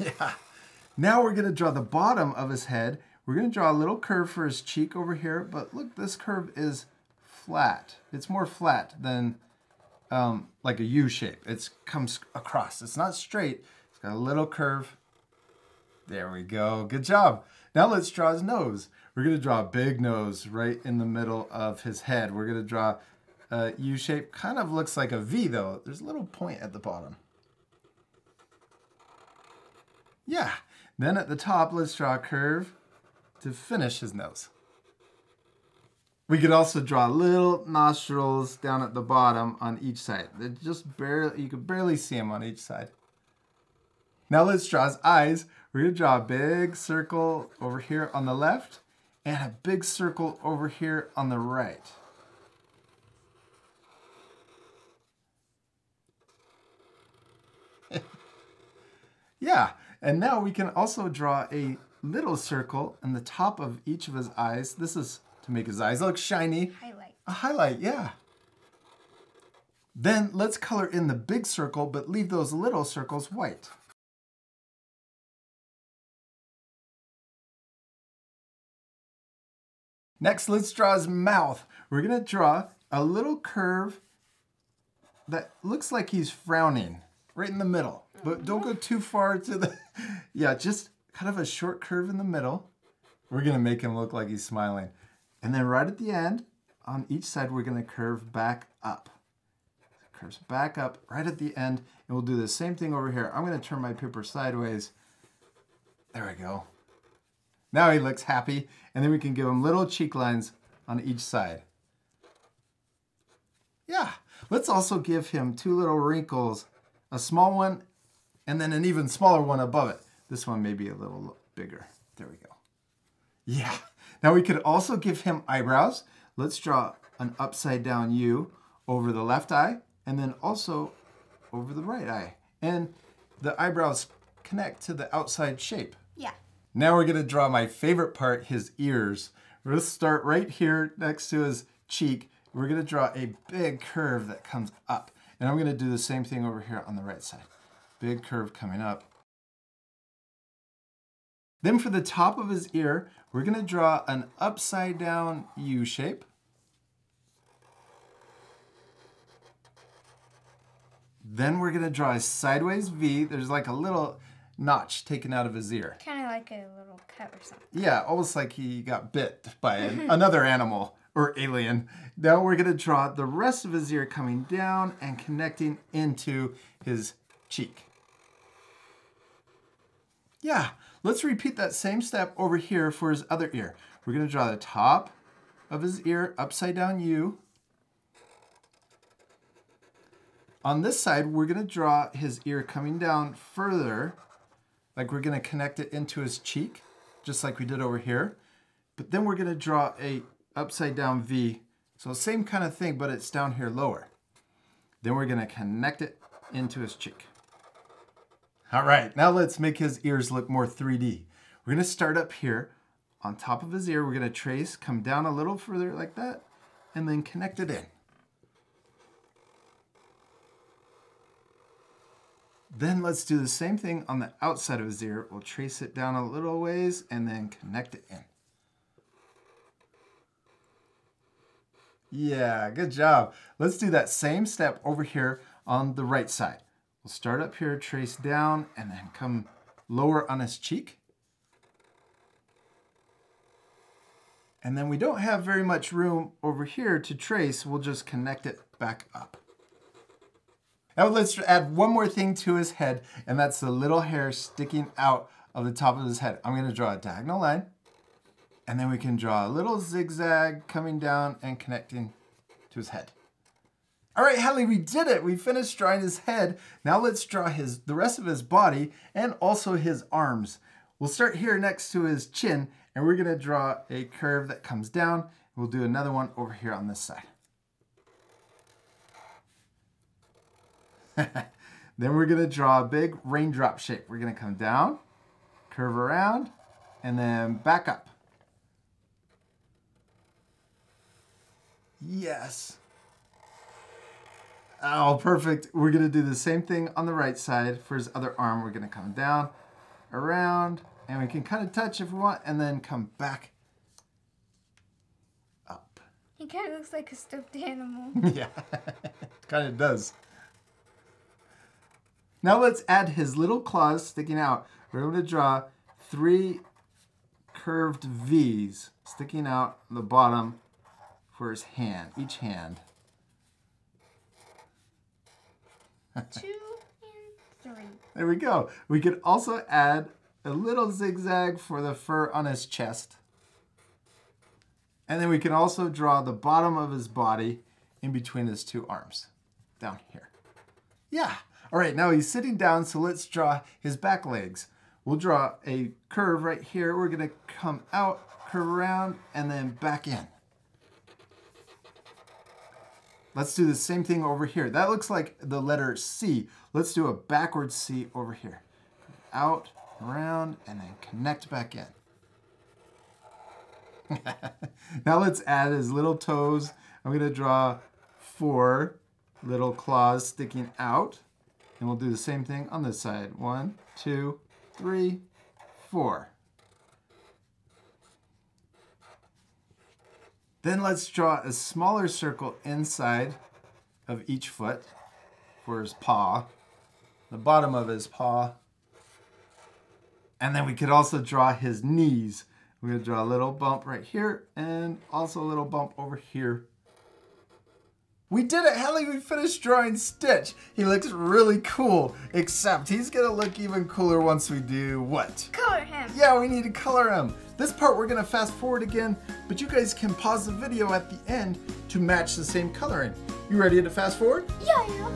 Yeah. Now we're going to draw the bottom of his head. We're going to draw a little curve for his cheek over here, but look, this curve is flat. It's more flat than um, like a U shape. It comes across. It's not straight. It's got a little curve. There we go. Good job. Now let's draw his nose. We're going to draw a big nose right in the middle of his head. We're going to draw a U shape. Kind of looks like a V though. There's a little point at the bottom. Yeah. Then at the top, let's draw a curve to finish his nose. We could also draw little nostrils down at the bottom on each side. They're just barely, you could barely see them on each side. Now let's draw his eyes. We're gonna draw a big circle over here on the left and a big circle over here on the right. yeah, and now we can also draw a little circle in the top of each of his eyes. This is to make his eyes look shiny. Highlight. A highlight, yeah. Then let's color in the big circle, but leave those little circles white. Next, let's draw his mouth. We're gonna draw a little curve that looks like he's frowning right in the middle. But don't go too far to the, yeah, just kind of a short curve in the middle. We're gonna make him look like he's smiling. And then right at the end, on each side, we're gonna curve back up. Curves back up right at the end, and we'll do the same thing over here. I'm gonna turn my paper sideways. There we go. Now he looks happy, and then we can give him little cheek lines on each side. Yeah, let's also give him two little wrinkles, a small one, and then an even smaller one above it. This one may be a little bigger. There we go. Yeah. Now we could also give him eyebrows. Let's draw an upside down U over the left eye and then also over the right eye. And the eyebrows connect to the outside shape. Yeah. Now we're gonna draw my favorite part, his ears. We're gonna start right here next to his cheek. We're gonna draw a big curve that comes up. And I'm gonna do the same thing over here on the right side. Big curve coming up. Then for the top of his ear, we're gonna draw an upside down U shape. Then we're gonna draw a sideways V. There's like a little notch taken out of his ear. Kind of like a little cut or something. Yeah, almost like he got bit by an, another animal or alien. Now we're gonna draw the rest of his ear coming down and connecting into his cheek. Yeah, let's repeat that same step over here for his other ear. We're gonna draw the top of his ear upside down U. On this side, we're gonna draw his ear coming down further, like we're gonna connect it into his cheek, just like we did over here. But then we're gonna draw a upside down V. So same kind of thing, but it's down here lower. Then we're gonna connect it into his cheek. All right, now let's make his ears look more 3D. We're gonna start up here on top of his ear. We're gonna trace, come down a little further like that, and then connect it in. Then let's do the same thing on the outside of his ear. We'll trace it down a little ways and then connect it in. Yeah, good job. Let's do that same step over here on the right side. We'll start up here, trace down, and then come lower on his cheek. And then we don't have very much room over here to trace. We'll just connect it back up. Now let's add one more thing to his head, and that's the little hair sticking out of the top of his head. I'm gonna draw a diagonal line, and then we can draw a little zigzag coming down and connecting to his head. All right, Hallie, we did it. We finished drawing his head. Now let's draw his the rest of his body and also his arms. We'll start here next to his chin, and we're gonna draw a curve that comes down. We'll do another one over here on this side. then we're gonna draw a big raindrop shape. We're gonna come down, curve around, and then back up. Yes. Oh, perfect. We're gonna do the same thing on the right side for his other arm. We're gonna come down, around, and we can kind of touch if we want, and then come back up. He kind of looks like a stuffed animal. yeah, kind of does. Now let's add his little claws sticking out. We're going to draw three curved V's sticking out the bottom for his hand, each hand. Two and three. There we go. We could also add a little zigzag for the fur on his chest. And then we can also draw the bottom of his body in between his two arms down here. Yeah. All right, now he's sitting down, so let's draw his back legs. We'll draw a curve right here. We're gonna come out, curve around, and then back in. Let's do the same thing over here. That looks like the letter C. Let's do a backwards C over here. Out, around, and then connect back in. now let's add his little toes. I'm gonna draw four little claws sticking out. And we'll do the same thing on this side. One, two, three, four. Then let's draw a smaller circle inside of each foot for his paw, the bottom of his paw. And then we could also draw his knees. We're gonna draw a little bump right here and also a little bump over here. We did it, Hallie! We finished drawing Stitch. He looks really cool, except he's gonna look even cooler once we do what? Color him. Yeah, we need to color him. This part we're gonna fast forward again, but you guys can pause the video at the end to match the same coloring. You ready to fast forward? Yeah, yeah.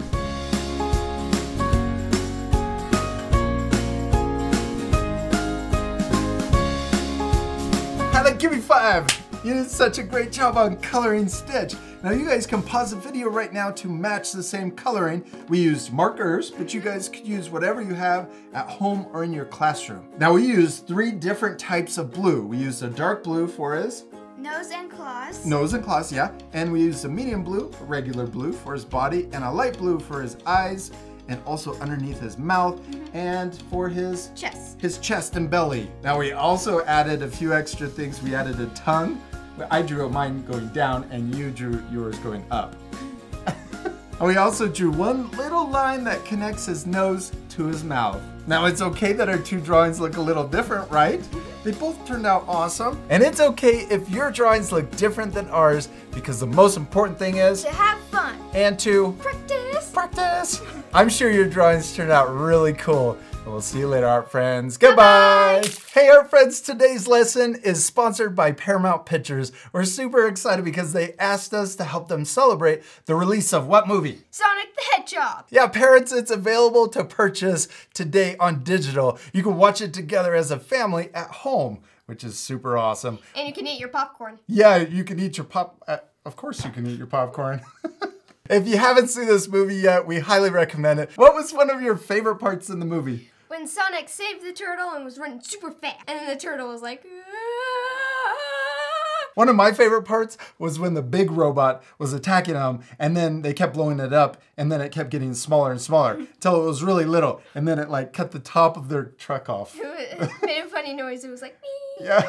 Hannah, give me five. You did such a great job on coloring Stitch. Now you guys can pause the video right now to match the same coloring. We used markers, but you guys could use whatever you have at home or in your classroom. Now we used three different types of blue. We used a dark blue for his Nose and claws. nose and claws, yeah. And we used a medium blue, a regular blue for his body, and a light blue for his eyes, and also underneath his mouth, mm-hmm. and for his Chest. his chest and belly. Now we also added a few extra things. We added a tongue. I drew mine going down and you drew yours going up. and we also drew one little line that connects his nose to his mouth. Now it's okay that our two drawings look a little different, right? They both turned out awesome. And it's okay if your drawings look different than ours because the most important thing is To have fun. and to Practice. practice. I'm sure your drawings turned out really cool. We'll see you later, art friends. Goodbye. Hey, art friends, today's lesson is sponsored by Paramount Pictures. We're super excited because they asked us to help them celebrate the release of what movie? Sonic the Hedgehog. Yeah, parents, it's available to purchase today on digital. You can watch it together as a family at home, which is super awesome. And you can eat your popcorn. Yeah, you can eat your pop. Uh, of course, you can eat your popcorn. if you haven't seen this movie yet, we highly recommend it. What was one of your favorite parts in the movie? When Sonic saved the turtle and was running super fast. And then the turtle was like, "Ah." One of my favorite parts was when the big robot was attacking them, and then they kept blowing it up, and then it kept getting smaller and smaller until it was really little, and then it like cut the top of their truck off. it made a funny noise. It was like, "Mee." Yeah.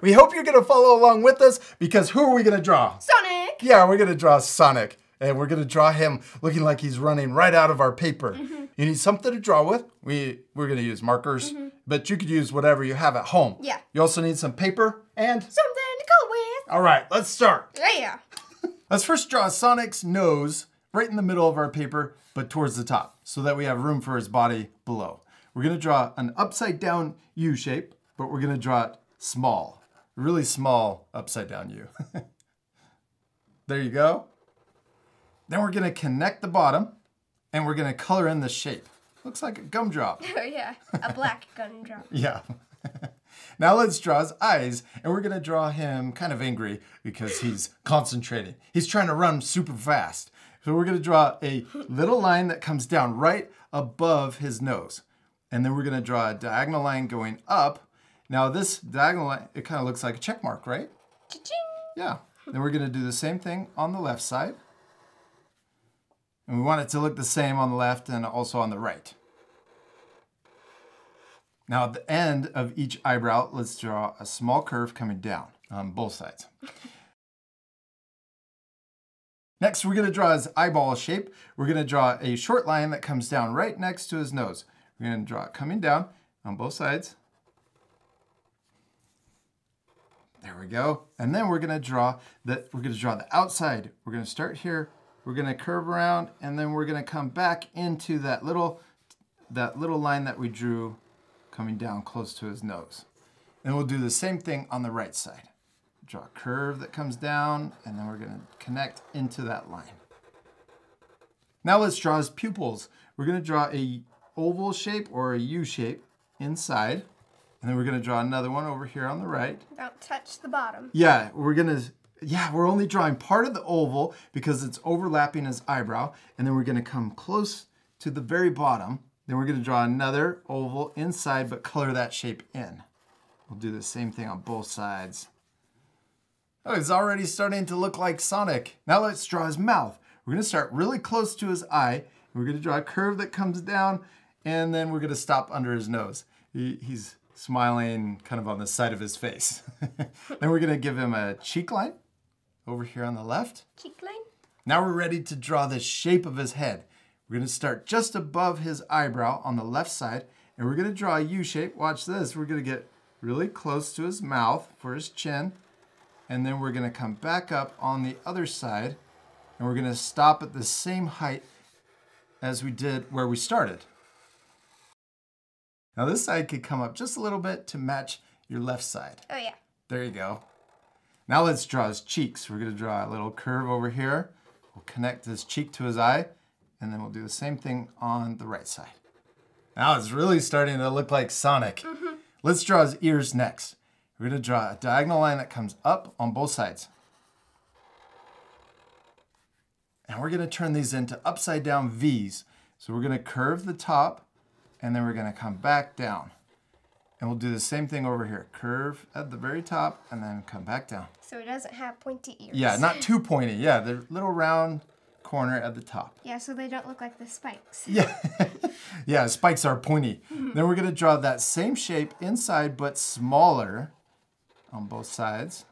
we hope you're gonna follow along with us because who are we gonna draw? Sonic. Yeah, we're gonna draw Sonic. And we're gonna draw him looking like he's running right out of our paper. Mm-hmm. You need something to draw with. We we're gonna use markers, mm-hmm. but you could use whatever you have at home. Yeah. You also need some paper and Something to color with. all right, let's start. Yeah. Let's first draw Sonic's nose right in the middle of our paper, but towards the top, so that we have room for his body below. We're gonna draw an upside down U shape, but we're gonna draw it small, really small upside down U. there you go. Then we're gonna connect the bottom, and we're gonna color in the shape. Looks like a gumdrop. Oh, yeah. A black gumdrop. Yeah. now let's draw his eyes, and we're gonna draw him kind of angry because he's concentrating. He's trying to run super fast. So we're gonna draw a little line that comes down right above his nose. And then we're gonna draw a diagonal line going up. Now this diagonal line, it kind of looks like a check mark, right? Cha-ching. Yeah. Then we're gonna do the same thing on the left side. And we want it to look the same on the left and also on the right. Now at the end of each eyebrow, let's draw a small curve coming down on both sides. Next, we're gonna draw his eyeball shape. We're gonna draw a short line that comes down right next to his nose. We're gonna draw it coming down on both sides. There we go. And then we're gonna draw the we're gonna draw the outside. We're gonna start here. We're gonna curve around, and then we're gonna come back into that little that little line that we drew coming down close to his nose. And we'll do the same thing on the right side. Draw a curve that comes down, and then we're gonna connect into that line. Now let's draw his pupils. We're gonna draw a oval shape or a U shape inside. And then we're gonna draw another one over here on the right. Don't touch the bottom. Yeah, we're gonna, yeah, we're only drawing part of the oval because it's overlapping his eyebrow. And then we're gonna come close to the very bottom. Then we're gonna draw another oval inside, but color that shape in. We'll do the same thing on both sides. Oh, it's already starting to look like Sonic. Now let's draw his mouth. We're gonna start really close to his eye. We're gonna draw a curve that comes down, and then we're gonna stop under his nose. He, he's smiling kind of on the side of his face. then we're gonna give him a cheek line over here on the left. Cheek line. Now we're ready to draw the shape of his head. We're gonna start just above his eyebrow on the left side, and we're gonna draw a U shape. Watch this, we're gonna get really close to his mouth for his chin. And then we're gonna come back up on the other side and we're gonna stop at the same height as we did where we started. Now this side could come up just a little bit to match your left side. Oh yeah. There you go. Now let's draw his cheeks. We're gonna draw a little curve over here. We'll connect his cheek to his eye, and then we'll do the same thing on the right side. Now it's really starting to look like Sonic. Mm-hmm. Let's draw his ears next. We're gonna draw a diagonal line that comes up on both sides. And we're gonna turn these into upside down V's. So we're gonna curve the top, and then we're gonna come back down. And we'll do the same thing over here. Curve at the very top and then come back down. So it doesn't have pointy ears. Yeah, not too pointy. Yeah, the little round corner at the top. Yeah, so they don't look like the spikes. Yeah, yeah, spikes are pointy. then we're gonna draw that same shape inside but smaller on both sides.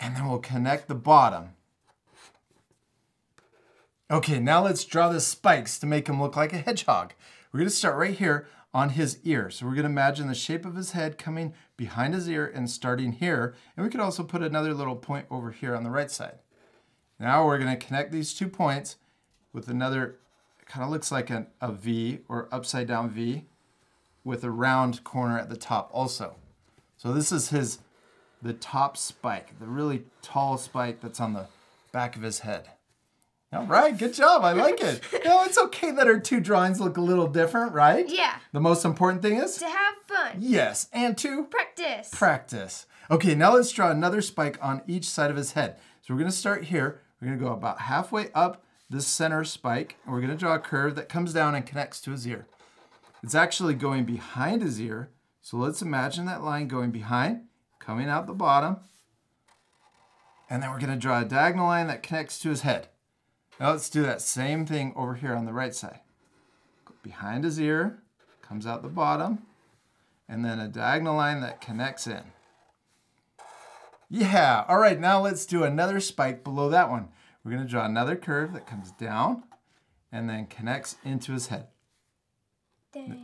And then we'll connect the bottom. Okay, now let's draw the spikes to make him look like a hedgehog. We're gonna start right here on his ear. So we're gonna imagine the shape of his head coming behind his ear and starting here. And we could also put another little point over here on the right side. Now we're gonna connect these two points with another, kind of looks like an, a V or upside down V with a round corner at the top also. So this is his, the top spike, the really tall spike that's on the back of his head. All right, good job. I like it. no, it's okay that our two drawings look a little different, right? Yeah. The most important thing is? To have fun. Yes, and to Practice. practice. Okay, now let's draw another spike on each side of his head. So we're gonna start here. We're gonna go about halfway up the center spike, and we're gonna draw a curve that comes down and connects to his ear. It's actually going behind his ear. So let's imagine that line going behind, coming out the bottom. And then we're gonna draw a diagonal line that connects to his head. Now let's do that same thing over here on the right side. Go behind his ear, comes out the bottom, and then a diagonal line that connects in. Yeah, all right, now let's do another spike below that one. We're gonna draw another curve that comes down and then connects into his head. Down.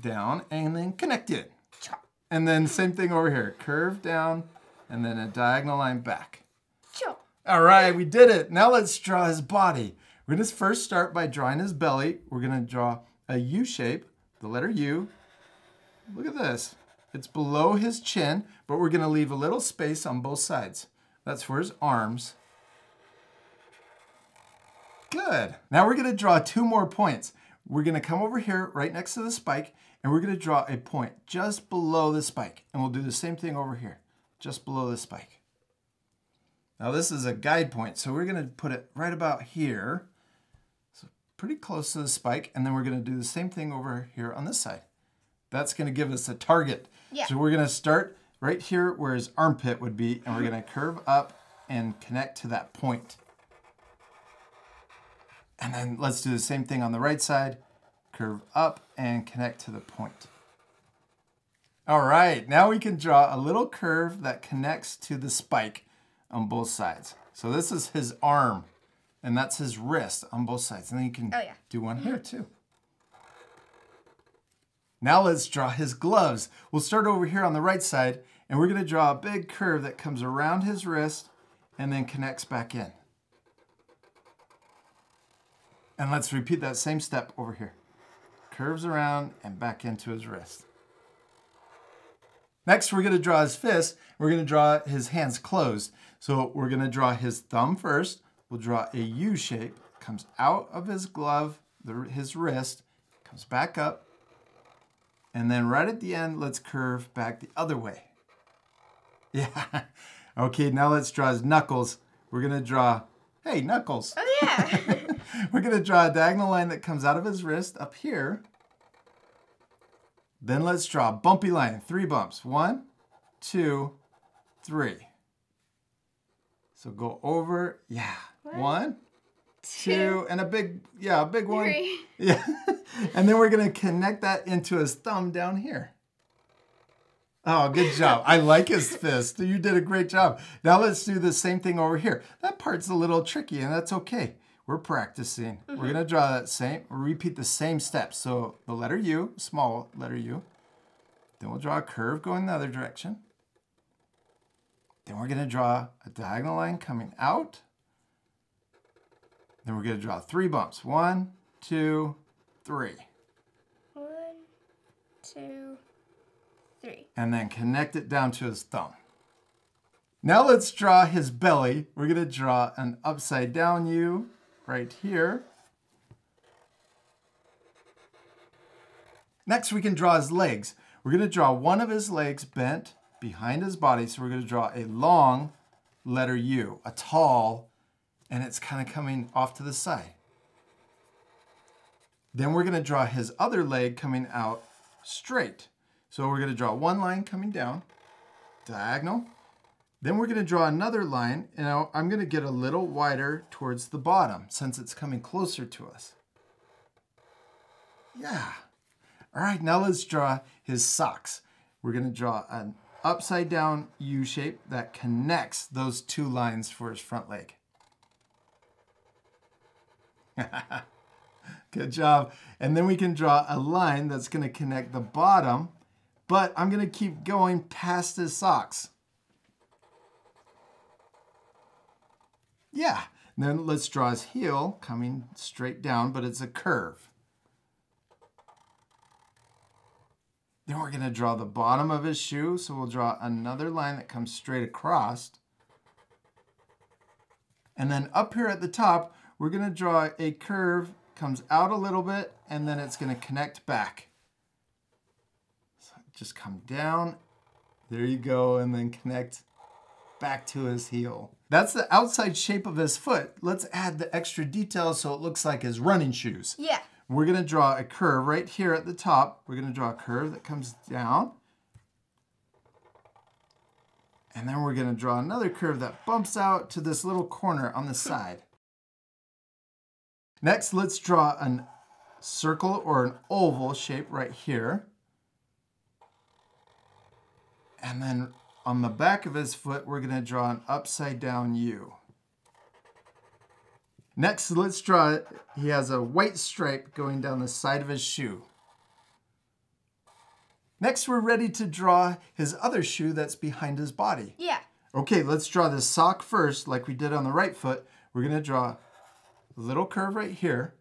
Down and then connect it. Chop. And then same thing over here, curve down and then a diagonal line back. Chop. All right, we did it. Now let's draw his body. We're gonna first start by drawing his belly. We're gonna draw a U shape, the letter U. Look at this. It's below his chin, but we're gonna leave a little space on both sides. That's for his arms. Good. Now we're gonna draw two more points. We're gonna come over here right next to the spike and we're gonna draw a point just below the spike. And we'll do the same thing over here, just below the spike. Now this is a guide point, so we're gonna put it right about here. So pretty close to the spike, and then we're gonna do the same thing over here on this side. That's gonna give us a target. Yeah. So we're gonna start right here where his armpit would be, and we're gonna curve up and connect to that point. And then let's do the same thing on the right side. Curve up and connect to the point. All right, now we can draw a little curve that connects to the spike on both sides. So this is his arm, and that's his wrist on both sides. And then you can Oh, yeah. do one here too. Now let's draw his gloves. We'll start over here on the right side, and we're gonna draw a big curve that comes around his wrist and then connects back in. And let's repeat that same step over here. Curves around and back into his wrist. Next, we're gonna draw his fist. We're gonna draw his hands closed. So we're gonna draw his thumb first. We'll draw a U shape, comes out of his glove, the, his wrist, comes back up. And then right at the end, let's curve back the other way. Yeah. Okay, now let's draw his knuckles. We're gonna draw, hey, knuckles. Oh yeah. We're gonna draw a diagonal line that comes out of his wrist up here. Then let's draw a bumpy line, three bumps. One, two, three. So go over, yeah. One, two, and a big, yeah, a big one. Three. Yeah. and then we're gonna connect that into his thumb down here. Oh, good job. I like his fist. You did a great job. Now let's do the same thing over here. That part's a little tricky and that's okay. We're practicing. We're mm-hmm. gonna draw that same, repeat the same steps. So the letter U, small letter U, Then we'll draw a curve going the other direction. Then we're gonna draw a diagonal line coming out. Then we're gonna draw three bumps. One, two, three. One, two, three. And then connect it down to his thumb. Now let's draw his belly. We're gonna draw an upside down U right here. Next we can draw his legs. We're gonna draw one of his legs bent behind his body. So we're gonna draw a long letter U, a tall, and it's kind of coming off to the side. Then we're gonna draw his other leg coming out straight. So we're gonna draw one line coming down, diagonal. Then we're gonna draw another line, and I'm gonna get a little wider towards the bottom since it's coming closer to us. Yeah. All right, now let's draw his socks. We're gonna draw an upside down U shape that connects those two lines for his front leg. Good job. And then we can draw a line that's gonna connect the bottom, but I'm gonna keep going past his socks. Yeah. And then let's draw his heel coming straight down, but it's a curve. Then we're gonna draw the bottom of his shoe. So we'll draw another line that comes straight across. And then up here at the top, we're gonna draw a curve, comes out a little bit, and then it's gonna connect back. So just come down, there you go, and then connect back to his heel. That's the outside shape of his foot. Let's add the extra details so it looks like his running shoes. Yeah. We're gonna draw a curve right here at the top. We're gonna draw a curve that comes down. And then we're gonna draw another curve that bumps out to this little corner on the side. Next, let's draw a circle or an oval shape right here. And then on the back of his foot, we're gonna draw an upside down U. Next, let's draw, he has a white stripe going down the side of his shoe. Next, we're ready to draw his other shoe that's behind his body. Yeah. Okay, let's draw the sock first, like we did on the right foot. We're gonna draw a little curve right here.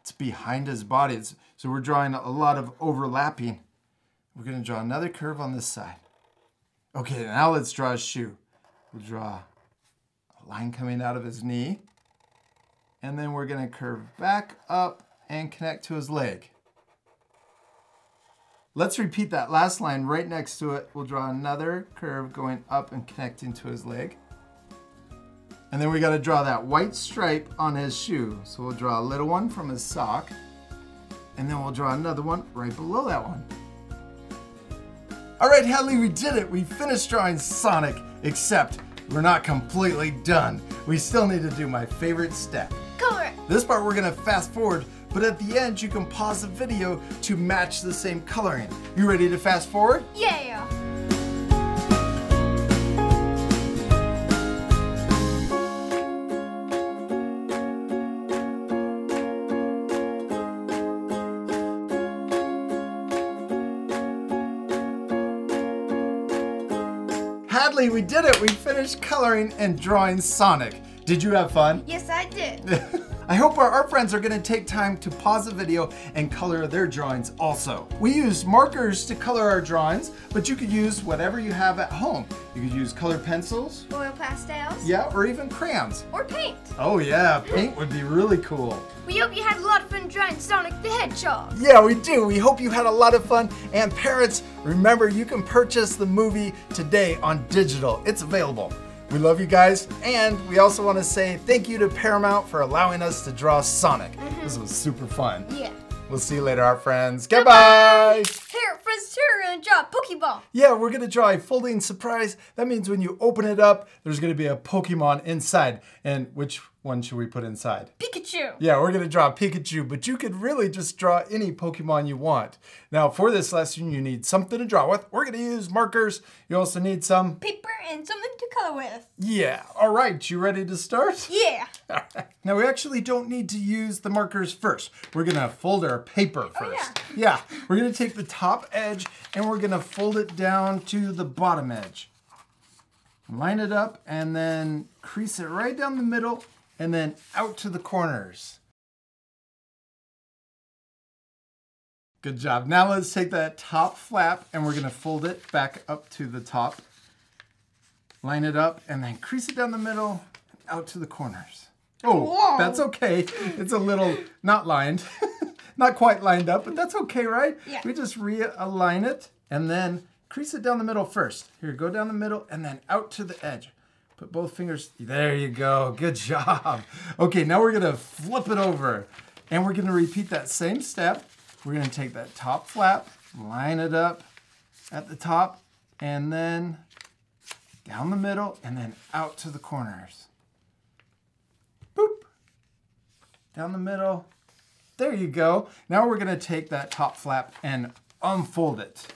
It's behind his body, it's, so we're drawing a lot of overlapping. We're gonna draw another curve on this side. Okay, now let's draw a shoe. We'll draw a line coming out of his knee. And then we're gonna curve back up and connect to his leg. Let's repeat that last line right next to it. We'll draw another curve going up and connecting to his leg. And then we gotta draw that white stripe on his shoe. So we'll draw a little one from his sock. And then we'll draw another one right below that one. All right, Hadley, we did it. We finished drawing Sonic, except we're not completely done. We still need to do my favorite step. Color. This part we're gonna fast forward, but at the end you can pause the video to match the same coloring. You ready to fast forward? Yeah. Hadley, we did it! We finished coloring and drawing Sonic. Did you have fun? Yes, I did. I hope our art friends are gonna take time to pause the video and color their drawings also. We use markers to color our drawings, but you could use whatever you have at home. You could use colored pencils, Oil pastels. yeah, or even crayons. Or paint. Oh yeah, paint would be really cool. We hope you had a lot of fun drawing Sonic the Hedgehog. Yeah, we do. We hope you had a lot of fun. And parents, remember you can purchase the movie today on digital. It's available. We love you guys. And we also want to say thank you to Paramount for allowing us to draw Sonic. Mm-hmm. This was super fun. Yeah. We'll see you later, our friends. Goodbye. Here, friends, here we're gonna draw a Pokeball. Yeah, we're going to draw a folding surprise. That means when you open it up, there's going to be a Pokemon inside. And which one should we put inside? Pikachu. Yeah, we're gonna draw Pikachu, but you could really just draw any Pokemon you want. Now, for this lesson, you need something to draw with. We're gonna use markers. You also need some, Paper and something to color with. yeah. All right, you ready to start? Yeah. now, we actually don't need to use the markers first. We're gonna fold our paper first. Oh, yeah. Yeah, we're gonna take the top edge and we're gonna fold it down to the bottom edge. Line it up and then crease it right down the middle and then out to the corners. Good job. Now let's take that top flap and we're gonna fold it back up to the top. Line it up and then crease it down the middle, out to the corners. Oh, Whoa. that's okay. It's a little not lined, not quite lined up, but that's okay, right? Yeah. We just realign it and then crease it down the middle first. Here, go down the middle and then out to the edge. Put both fingers, there you go, good job. Okay, now we're gonna flip it over and we're gonna repeat that same step. We're gonna take that top flap, line it up at the top, and then down the middle, and then out to the corners. Boop. Down the middle. There you go. Now we're gonna take that top flap and unfold it.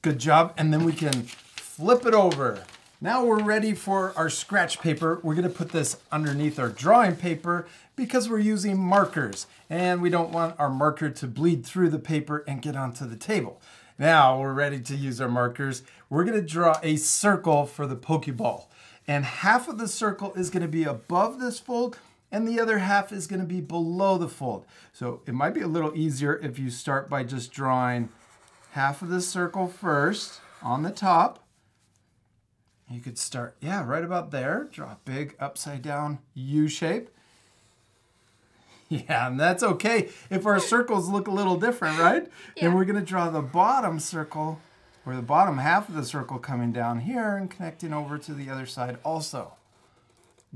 Good job. And then we can flip it over. Now we're ready for our scratch paper. We're gonna put this underneath our drawing paper because we're using markers and we don't want our marker to bleed through the paper and get onto the table. Now we're ready to use our markers. We're gonna draw a circle for the Pokeball. And half of the circle is gonna be above this fold and the other half is gonna be below the fold. So it might be a little easier if you start by just drawing half of the circle first on the top. You could start, yeah, right about there. Draw a big upside down U shape. Yeah, and that's okay if our circles look a little different, right? Then Yeah. we're gonna draw the bottom circle, or the bottom half of the circle coming down here and connecting over to the other side also.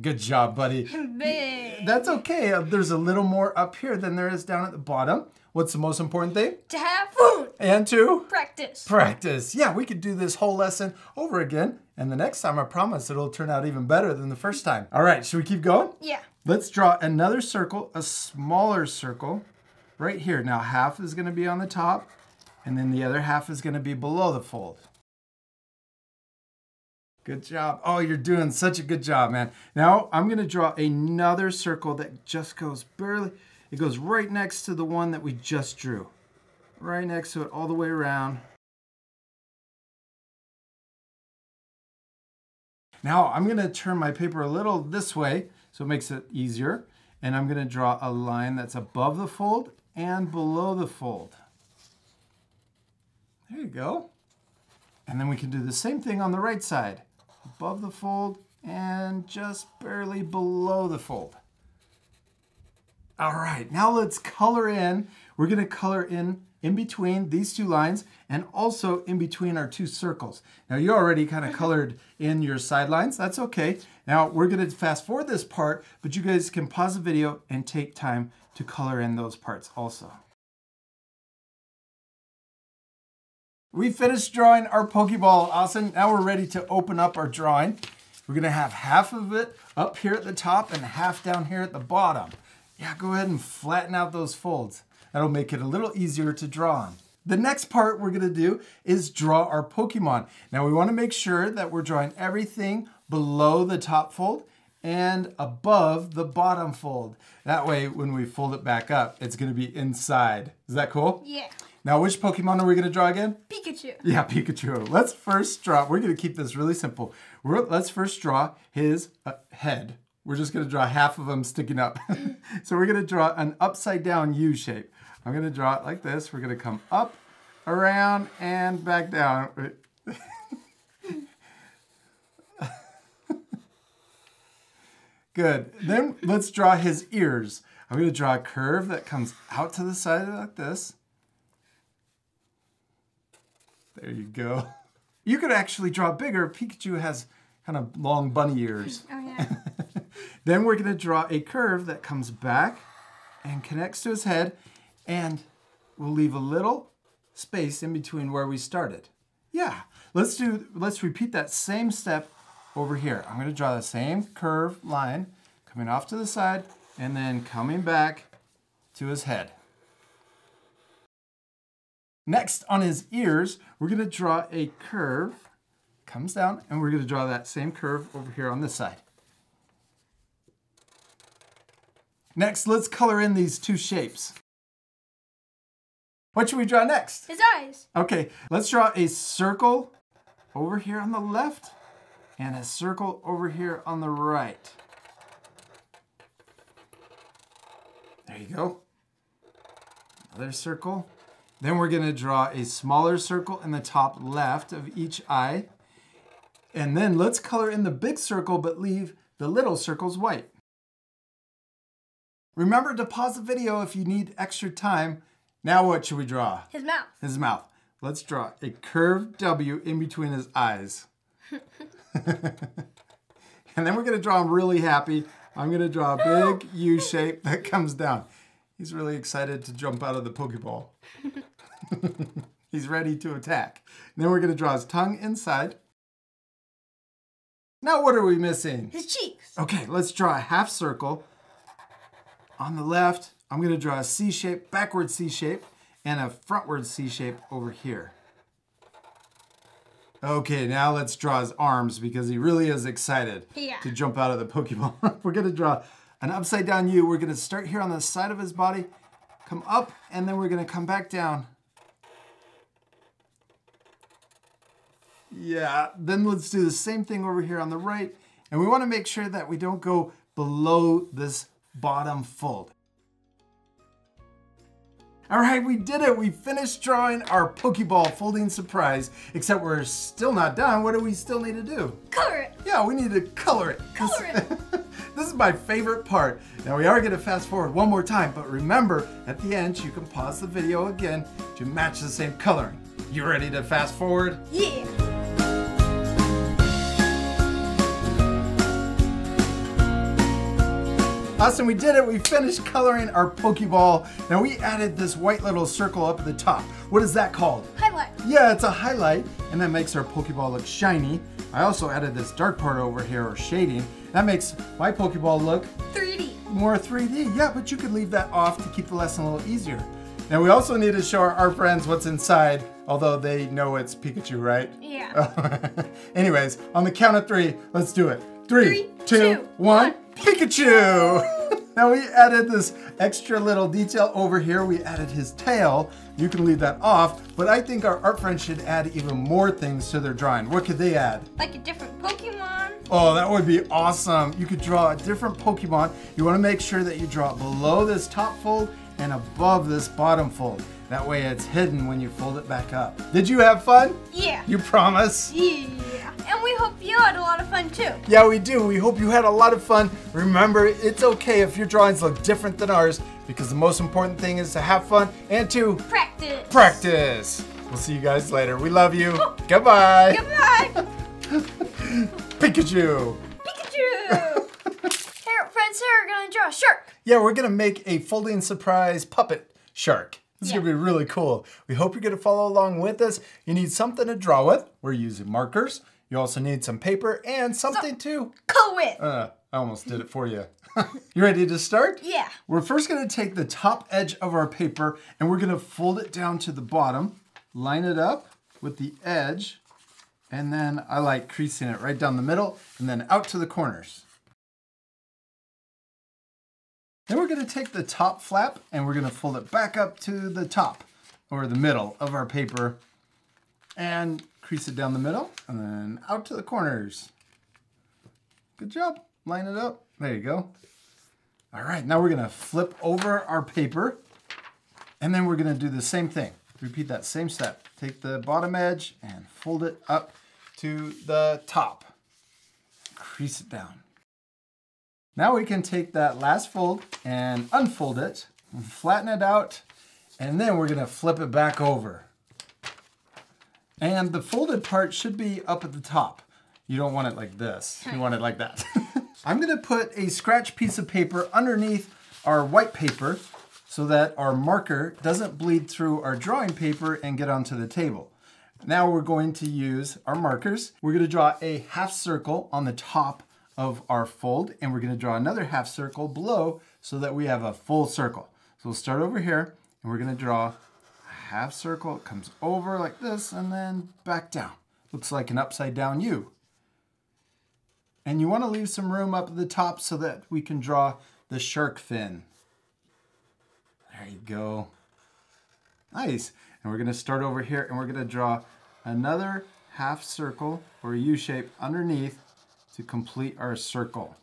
Good job, buddy. Big. That's okay. Uh, There's a little more up here than there is down at the bottom. What's the most important thing? To have food. And to Practice. practice. Yeah, we could do this whole lesson over again. And the next time, I promise it'll turn out even better than the first time. All right, should we keep going? Yeah. Let's draw another circle, a smaller circle right here. Now, half is going to be on the top, and then the other half is going to be below the fold. Good job. Oh, you're doing such a good job, man. Now, I'm going to draw another circle that just goes barely, it goes right next to the one that we just drew. Right next to it, all the way around. Now I'm gonna turn my paper a little this way so it makes it easier. And I'm gonna draw a line that's above the fold and below the fold. There you go. And then we can do the same thing on the right side. Above the fold and just barely below the fold. All right, now let's color in. We're gonna color in in between these two lines and also in between our two circles. Now you already kind of colored in your sidelines, that's okay. Now we're gonna fast forward this part, but you guys can pause the video and take time to color in those parts also. We finished drawing our Pokeball, Austin. Now we're ready to open up our drawing. We're gonna have half of it up here at the top and half down here at the bottom. Yeah, go ahead and flatten out those folds. That'll make it a little easier to draw on. The next part we're gonna do is draw our Pokemon. Now we wanna make sure that we're drawing everything below the top fold and above the bottom fold. That way, when we fold it back up, it's gonna be inside. Is that cool? Yeah. Now, which Pokemon are we gonna draw again? Pikachu. Yeah, Pikachu. Let's first draw, we're gonna keep this really simple. We're, let's first draw his uh, head. We're just gonna draw half of him sticking up. so we're gonna draw an upside down U shape. I'm gonna draw it like this. We're gonna come up, around, and back down. Good. Then let's draw his ears. I'm gonna draw a curve that comes out to the side like this. There you go. You could actually draw bigger. Pikachu has kind of long bunny ears. Oh yeah. Then we're gonna draw a curve that comes back and connects to his head and we'll leave a little space in between where we started. Yeah, let's do, let's repeat that same step over here. I'm gonna draw the same curve line coming off to the side and then coming back to his head. Next, on his ears, we're gonna draw a curve, comes down, and we're gonna draw that same curve over here on this side. Next, let's color in these two shapes. What should we draw next? His eyes. Okay, let's draw a circle over here on the left and a circle over here on the right. There you go. Another circle. Then we're going to draw a smaller circle in the top left of each eye. And then let's color in the big circle but leave the little circles white. Remember to pause the video if you need extra time. Now what should we draw? His mouth. His mouth. Let's draw a curved W in between his eyes. and then we're going to draw him really happy. I'm going to draw a big U shape that comes down. He's really excited to jump out of the Pokeball. He's ready to attack. And then we're going to draw his tongue inside. Now what are we missing? His cheeks. Okay, let's draw a half circle. On the left, I'm going to draw a C shape, backward C shape, and a frontward C shape over here. Okay, now let's draw his arms because he really is excited Yeah. to jump out of the Pokeball. We're going to draw an upside down U. We're going to start here on the side of his body, come up, and then we're going to come back down. Yeah, then let's do the same thing over here on the right. And we want to make sure that we don't go below this bottom fold. All right, we did it. We finished drawing our Pokeball folding surprise, except we're still not done. What do we still need to do? Color it. Yeah, we need to color it. Color it. this is my favorite part. Now we are gonna fast forward one more time, but remember, at the end, you can pause the video again to match the same coloring. You ready to fast forward? Yeah. Awesome, we did it. We finished coloring our Pokeball. Now we added this white little circle up at the top. What is that called? Highlight. Yeah, it's a highlight, and that makes our Pokeball look shiny. I also added this dark part over here, or shading. That makes my Pokeball look 3D. more 3D. Yeah, but you could leave that off to keep the lesson a little easier. Now we also need to show our, friends what's inside, although they know it's Pikachu, right? Yeah. Anyways, on the count of three, let's do it. Three, Three, two, two, one, one. Pikachu! now we added this extra little detail over here. We added his tail. You can leave that off, but I think our art friends should add even more things to their drawing. What could they add? Like a different Pokemon. Oh, that would be awesome. You could draw a different Pokemon. You want to make sure that you draw below this top fold and above this bottom fold. That way it's hidden when you fold it back up. Did you have fun? Yeah. You promise? Yeah. And we hope you had a lot of fun too. Yeah, we do. We hope you had a lot of fun. Remember, it's okay if your drawings look different than ours because the most important thing is to have fun and to Practice. practice. We'll see you guys later. We love you. Oh. Goodbye. Goodbye. Pikachu. Pikachu. Here, friends, here we're gonna draw a shark. Yeah, we're gonna make a folding surprise puppet shark. This is Yeah. gonna be really cool. We hope you're gonna follow along with us. You need something to draw with. We're using markers. You also need some paper and something to. Color it. Uh, I almost did it for you. you ready to start? Yeah. We're first gonna take the top edge of our paper and we're gonna fold it down to the bottom, line it up with the edge, and then I like creasing it right down the middle and then out to the corners. Then we're gonna take the top flap and we're gonna fold it back up to the top or the middle of our paper and crease it down the middle and then out to the corners. Good job. Line it up. There you go. All right, now we're gonna flip over our paper and then we're gonna do the same thing. Repeat that same step. Take the bottom edge and fold it up to the top. Crease it down. Now we can take that last fold and unfold it and flatten it out and then we're gonna flip it back over. And the folded part should be up at the top. You don't want it like this. You want it like that. I'm gonna put a scratch piece of paper underneath our white paper so that our marker doesn't bleed through our drawing paper and get onto the table. Now we're going to use our markers. We're gonna draw a half circle on the top of our fold and we're gonna draw another half circle below so that we have a full circle. So we'll start over here and we're gonna draw a half circle. It comes over like this and then back down. Looks like an upside down U. And you wanna leave some room up at the top so that we can draw the shark fin. There you go. Nice. And we're gonna start over here and we're gonna draw another half circle or U shape underneath to complete our circle.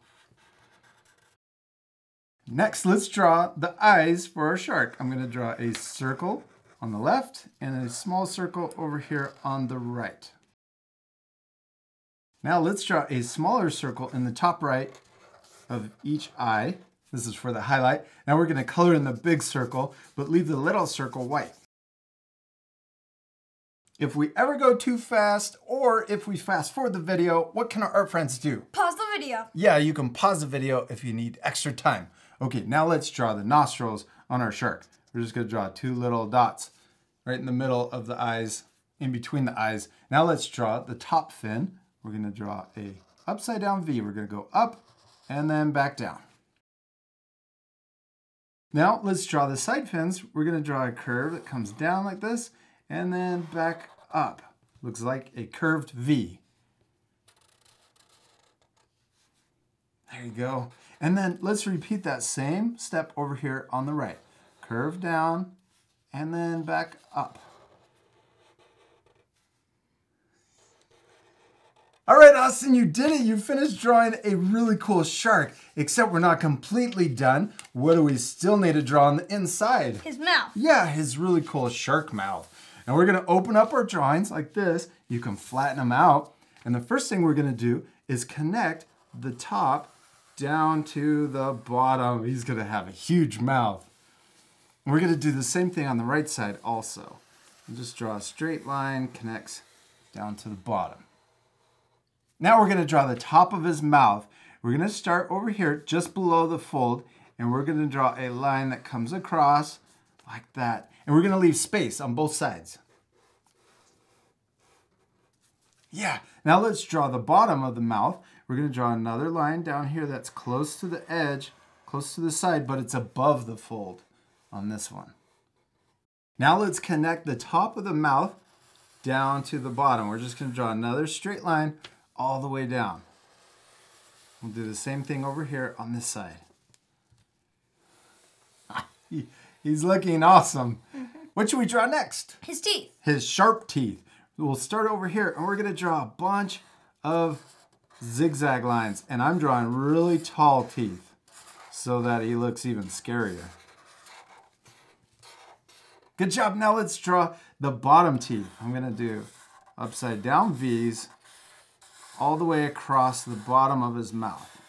Next, let's draw the eyes for our shark. I'm gonna draw a circle on the left and a small circle over here on the right. Now let's draw a smaller circle in the top right of each eye. This is for the highlight. Now we're gonna color in the big circle, but leave the little circle white. If we ever go too fast, or if we fast forward the video, what can our art friends do? Pause the video. Yeah, you can pause the video if you need extra time. Okay, now let's draw the nostrils on our shark. We're just gonna draw two little dots right in the middle of the eyes, in between the eyes. Now let's draw the top fin. We're gonna draw a upside down V. We're gonna go up and then back down. Now let's draw the side fins. We're gonna draw a curve that comes down like this and then back up. Looks like a curved V. There you go. And then let's repeat that same step over here on the right. Curve down and then back up. All right, Austin, you did it. You finished drawing a really cool shark, except we're not completely done. What do we still need to draw on the inside? His mouth. Yeah, his really cool shark mouth. And we're gonna open up our drawings like this. You can flatten them out. And the first thing we're gonna do is connect the top down to the bottom. He's gonna have a huge mouth. And we're gonna do the same thing on the right side also. And just draw a straight line, connects down to the bottom. Now we're gonna draw the top of his mouth. We're gonna start over here just below the fold and we're gonna draw a line that comes across like that. And we're gonna leave space on both sides. Yeah, now let's draw the bottom of the mouth. We're gonna draw another line down here that's close to the edge, close to the side, but it's above the fold on this one. Now let's connect the top of the mouth down to the bottom. We're just gonna draw another straight line all the way down. We'll do the same thing over here on this side. He- He's looking awesome. What should we draw next? His teeth. His sharp teeth. We'll start over here and we're gonna draw a bunch of zigzag lines. And I'm drawing really tall teeth so that he looks even scarier. Good job. Now let's draw the bottom teeth. I'm gonna do upside down V's all the way across the bottom of his mouth.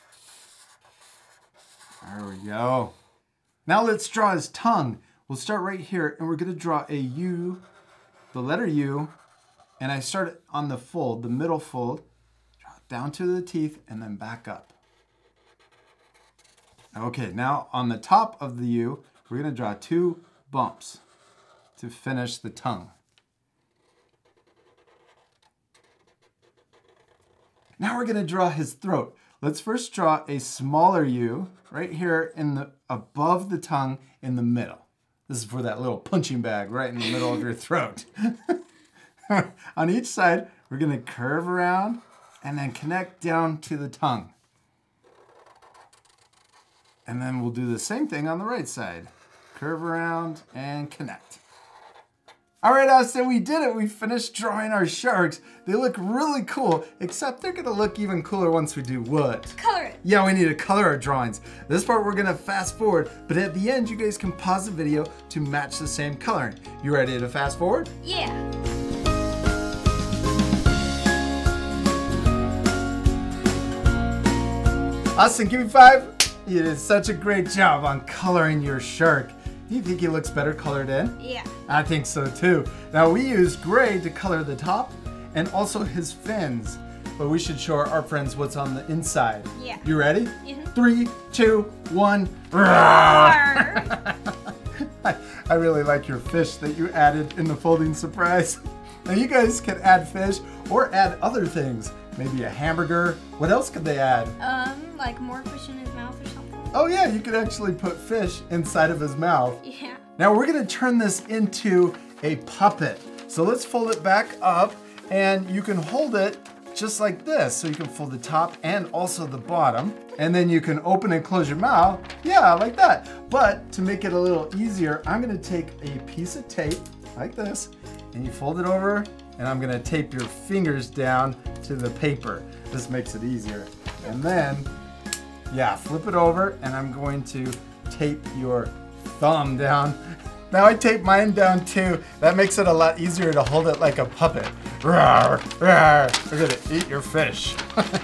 There we go. Now let's draw his tongue. We'll start right here and we're gonna draw a U, the letter U, and I start on the fold, the middle fold, down to the teeth and then back up. Okay, now on the top of the U, we're gonna draw two bumps to finish the tongue. Now we're gonna draw his throat. Let's first draw a smaller U right here in the above the tongue in the middle. This is for that little punching bag right in the middle of your throat. On each side, we're gonna curve around and then connect down to the tongue. And then we'll do the same thing on the right side. Curve around and connect. All right, Austin, we did it. We finished drawing our sharks. They look really cool, except they're gonna look even cooler once we do what? Color it. Yeah, we need to color our drawings. This part we're gonna fast forward, but at the end you guys can pause the video to match the same coloring. You ready to fast forward? Yeah. Austin, give me five. You did such a great job on coloring your shark. Do you think he looks better colored in? Yeah. I think so too. Now we used gray to color the top and also his fins, but we should show our friends what's on the inside. Yeah. You ready? Mhm. Three, two, one. I really like your fish that you added in the folding surprise. Now you guys can add fish or add other things. Maybe a hamburger. What else could they add? um, like more fish in his mouth or something. Oh yeah, you could actually put fish inside of his mouth. Yeah. Now we're gonna turn this into a puppet. So let's fold it back up and you can hold it just like this. So you can fold the top and also the bottom. And then you can open and close your mouth. Yeah, like that. But to make it a little easier, I'm gonna take a piece of tape like this and you fold it over and I'm gonna tape your fingers down to the paper. This makes it easier. And then, yeah, flip it over and I'm going to tape your thumb down. Now I tape mine down too. That makes it a lot easier to hold it like a puppet. Rawr, rawr. We're gonna eat your fish.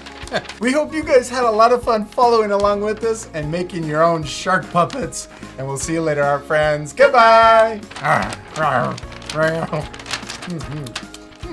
we hope you guys had a lot of fun following along with us and making your own shark puppets. And we'll see you later, our friends. Goodbye. Ah, rawr, rawr, rawr.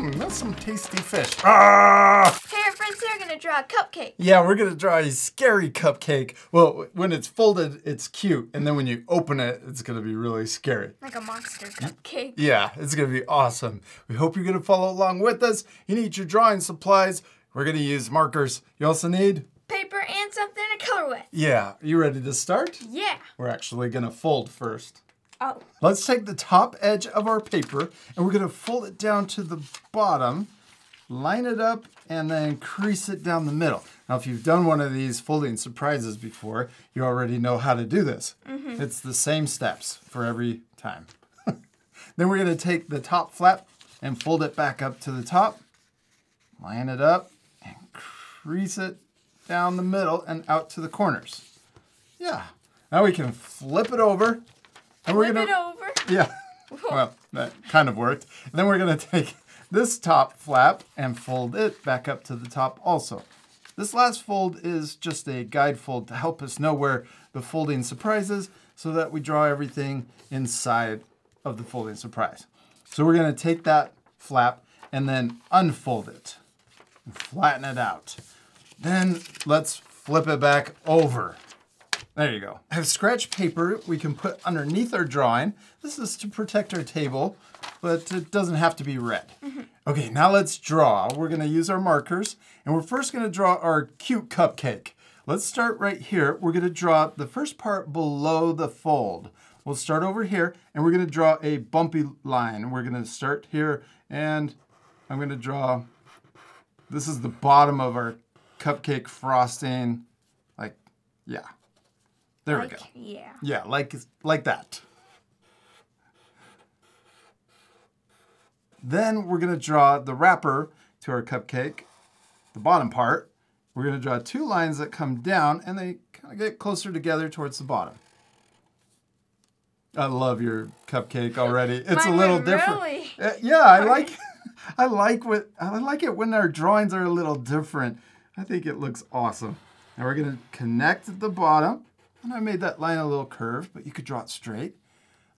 Hmm, that's some tasty fish. Ah! Hey, our friends here are gonna draw a cupcake. Yeah, we're gonna draw a scary cupcake. Well, when it's folded, it's cute, and then when you open it, it's gonna be really scary. Like a monster cupcake. Yeah, it's gonna be awesome. We hope you're gonna follow along with us. You need your drawing supplies. We're gonna use markers. You also need, Paper and something to color with. yeah, you ready to start? Yeah. We're actually gonna fold first. Oh. Let's take the top edge of our paper and we're gonna fold it down to the bottom, line it up, and then crease it down the middle. Now, if you've done one of these folding surprises before, you already know how to do this. Mm-hmm. It's the same steps for every time. then we're gonna take the top flap and fold it back up to the top, line it up, and crease it down the middle and out to the corners. Yeah. Now we can flip it over and we're Flip gonna it over. yeah. Well, that kind of worked. And then we're going to take this top flap and fold it back up to the top also. This last fold is just a guide fold to help us know where the folding surprise is so that we draw everything inside of the folding surprise. So we're going to take that flap and then unfold it and flatten it out. Then let's flip it back over. There you go. I have scratch paper we can put underneath our drawing. This is to protect our table, but it doesn't have to be red. Mm-hmm. Okay, now let's draw. We're gonna use our markers, and we're first gonna draw our cute cupcake. Let's start right here. We're gonna draw the first part below the fold. We'll start over here, and we're gonna draw a bumpy line. We're gonna start here, and I'm gonna draw, this is the bottom of our cupcake frosting. Like, yeah. There we go. yeah. Yeah, like like that. Then we're gonna draw the wrapper to our cupcake, the bottom part. We're gonna draw two lines that come down and they kind of get closer together towards the bottom. I love your cupcake already. It's a little different. really Uh, yeah, I like I like what I like it when our drawings are a little different. I think it looks awesome. Now we're gonna connect at the bottom. And I made that line a little curved, but you could draw it straight.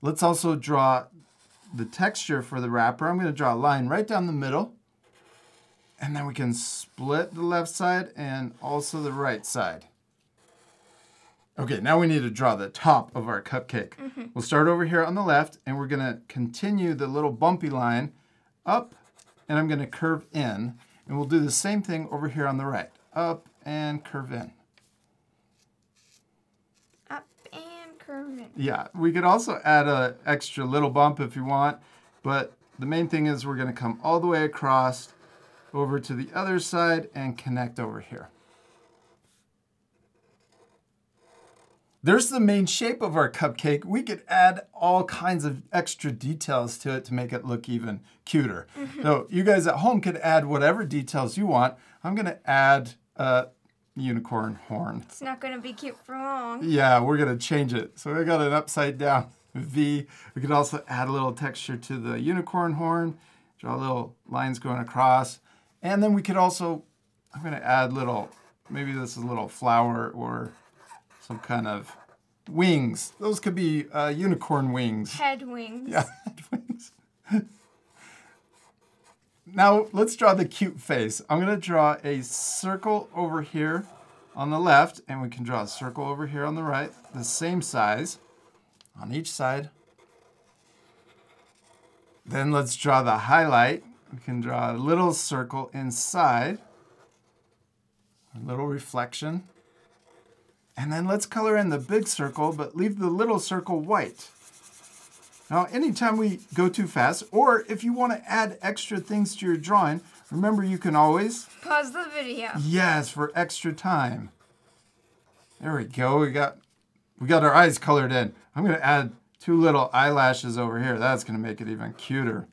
Let's also draw the texture for the wrapper. I'm gonna draw a line right down the middle. And then we can split the left side and also the right side. Okay, now we need to draw the top of our cupcake. Mm-hmm. We'll start over here on the left and we're gonna continue the little bumpy line up and I'm gonna curve in. And we'll do the same thing over here on the right. Up and curve in. Up and curving. Yeah, we could also add a extra little bump if you want, but the main thing is we're gonna come all the way across over to the other side and connect over here. There's the main shape of our cupcake. We could add all kinds of extra details to it to make it look even cuter. Mm-hmm. So you guys at home could add whatever details you want. I'm gonna add a unicorn horn. It's not gonna be cute for long. Yeah, we're gonna change it. So we got an upside down V. We could also add a little texture to the unicorn horn, draw little lines going across. And then we could also, I'm gonna add little, maybe this is a little flower or some kind of wings. Those could be uh, unicorn wings. Head wings. Yeah, wings. Now let's draw the cute face. I'm gonna draw a circle over here on the left, and we can draw a circle over here on the right, the same size on each side. Then let's draw the highlight. We can draw a little circle inside, a little reflection. And then let's color in the big circle, but leave the little circle white. Now, anytime we go too fast, or if you want to add extra things to your drawing, Remember, you can always, Pause the video. yes, for extra time. There we go. We got, we got our eyes colored in. I'm gonna add two little eyelashes over here. That's gonna make it even cuter.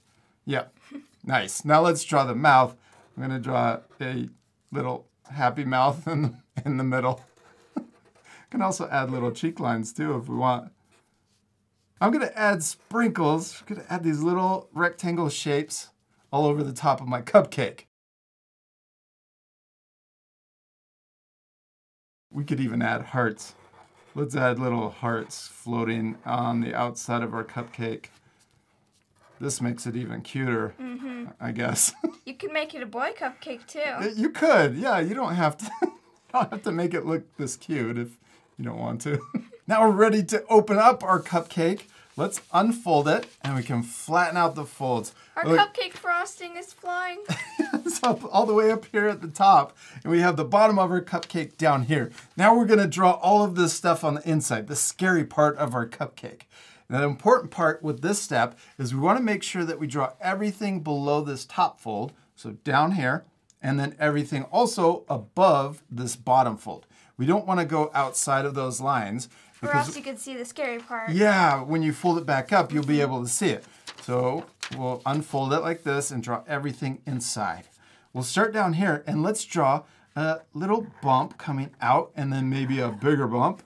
Yep, nice. Now let's draw the mouth. I'm gonna draw a little happy mouth in the, in the middle. can also add little cheek lines too if we want. I'm gonna add sprinkles. I'm gonna add these little rectangle shapes all over the top of my cupcake. We could even add hearts. Let's add little hearts floating on the outside of our cupcake. This makes it even cuter, mm-hmm. I guess. You could make it a boy cupcake too. you could, yeah. You don't have to. you don't have to make it look this cute if you don't want to. now we're ready to open up our cupcake. Let's unfold it, and we can flatten out the folds. Our Look, cupcake frosting is flying. it's up all the way up here at the top, and we have the bottom of our cupcake down here. Now we're gonna draw all of this stuff on the inside, the scary part of our cupcake. Now the important part with this step is we wanna make sure that we draw everything below this top fold, so down here, and then everything also above this bottom fold. We don't wanna go outside of those lines or else you can see the scary part. yeah, when you fold it back up, you'll be able to see it. So we'll unfold it like this and draw everything inside. We'll start down here and let's draw a little bump coming out and then maybe a bigger bump.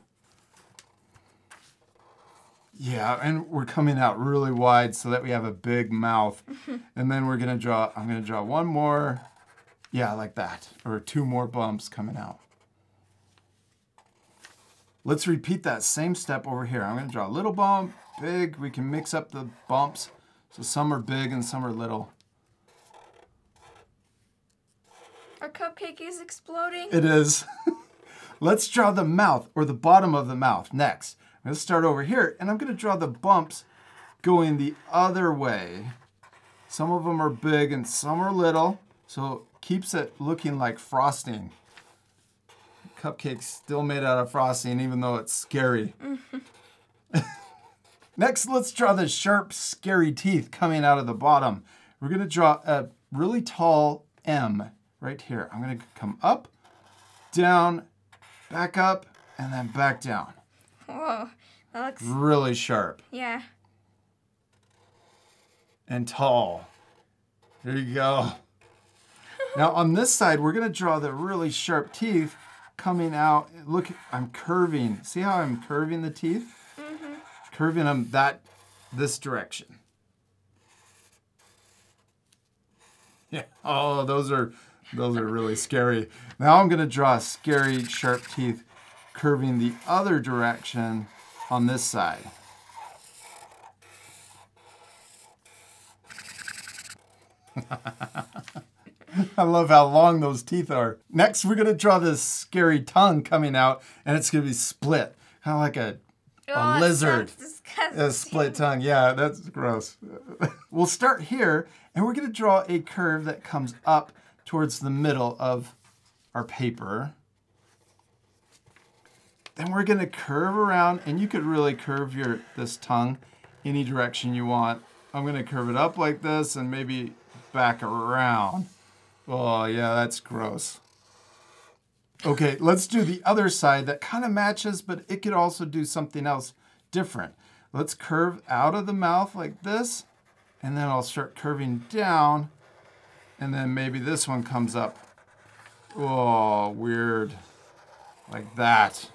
Yeah, and we're coming out really wide so that we have a big mouth. and then we're gonna draw, I'm gonna draw one more, yeah, like that, or two more bumps coming out. Let's repeat that same step over here. I'm gonna draw a little bump, big. We can mix up the bumps. So some are big and some are little. Our cupcake is exploding. It is. Let's draw the mouth or the bottom of the mouth next. I'm gonna start over here and I'm gonna draw the bumps going the other way. Some of them are big and some are little. So keeps it looking like frosting. Cupcake's still made out of frosting even though it's scary. Next, let's draw the sharp, scary teeth coming out of the bottom. We're gonna draw a really tall M right here. I'm gonna come up, down, back up, and then back down. Whoa, that looks, Really sharp yeah. and tall. There you go. Now on this side, we're gonna draw the really sharp teeth coming out. Look, I'm curving. See how I'm curving the teeth? Mm-hmm. Curving them that, this direction. Yeah. Oh, those are, those are really scary. Now I'm gonna draw scary sharp teeth curving the other direction on this side. I love how long those teeth are. Next, we're gonna draw this scary tongue coming out, and it's gonna be split, kind of like a, Oh, a it lizard. A split tongue. Yeah, that's gross. we'll start here, and we're gonna draw a curve that comes up towards the middle of our paper. Then we're gonna curve around, and you could really curve your this tongue any direction you want. I'm gonna curve it up like this, and maybe back around. Oh yeah, that's gross. Okay, let's do the other side that kind of matches, but it could also do something else different. Let's curve out of the mouth like this, and then I'll start curving down, and then maybe this one comes up. Oh, weird. Like that.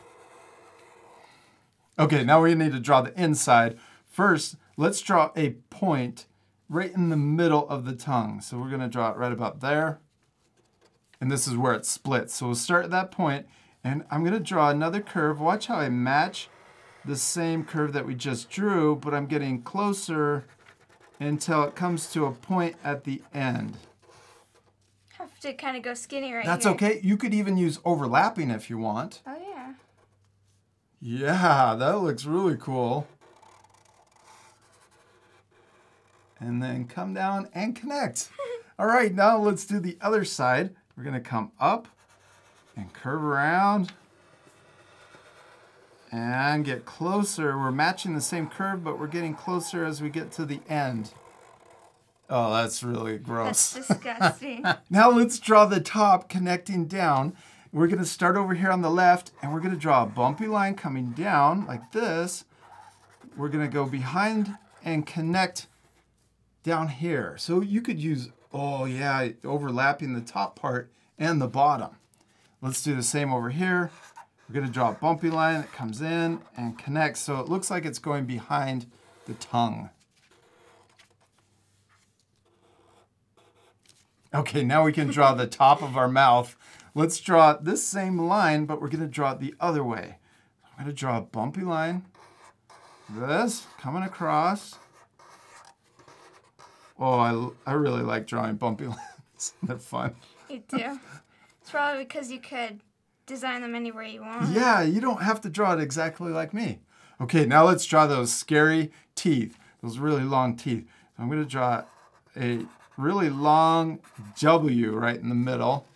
Okay, now we need to draw the inside. First, let's draw a point right in the middle of the tongue. So we're gonna draw it right about there. And this is where it splits. So we'll start at that point, and I'm gonna draw another curve. Watch how I match the same curve that we just drew, but I'm getting closer until it comes to a point at the end. Have to kind of go skinny right That's here. okay. You could even use overlapping if you want. Oh yeah. Yeah, that looks really cool. And then come down and connect. All right, now let's do the other side. We're gonna come up and curve around and get closer. We're matching the same curve, but we're getting closer as we get to the end Oh, that's really gross. That's disgusting. Now let's draw the top connecting down. We're gonna start over here on the left and we're gonna draw a bumpy line coming down like this. We're gonna go behind and connect down here. So you could use, oh yeah, overlapping the top part and the bottom. Let's do the same over here. We're gonna draw a bumpy line that comes in and connects so it looks like it's going behind the tongue. Okay, now we can draw the top of our mouth. Let's draw this same line, but we're gonna draw it the other way. I'm gonna draw a bumpy line. This, coming across. Oh, I, I really like drawing bumpy lines. They're fun. you do. It's probably because you could design them any way you want. Yeah, you don't have to draw it exactly like me. Okay, now let's draw those scary teeth, those really long teeth. I'm gonna draw a really long W right in the middle.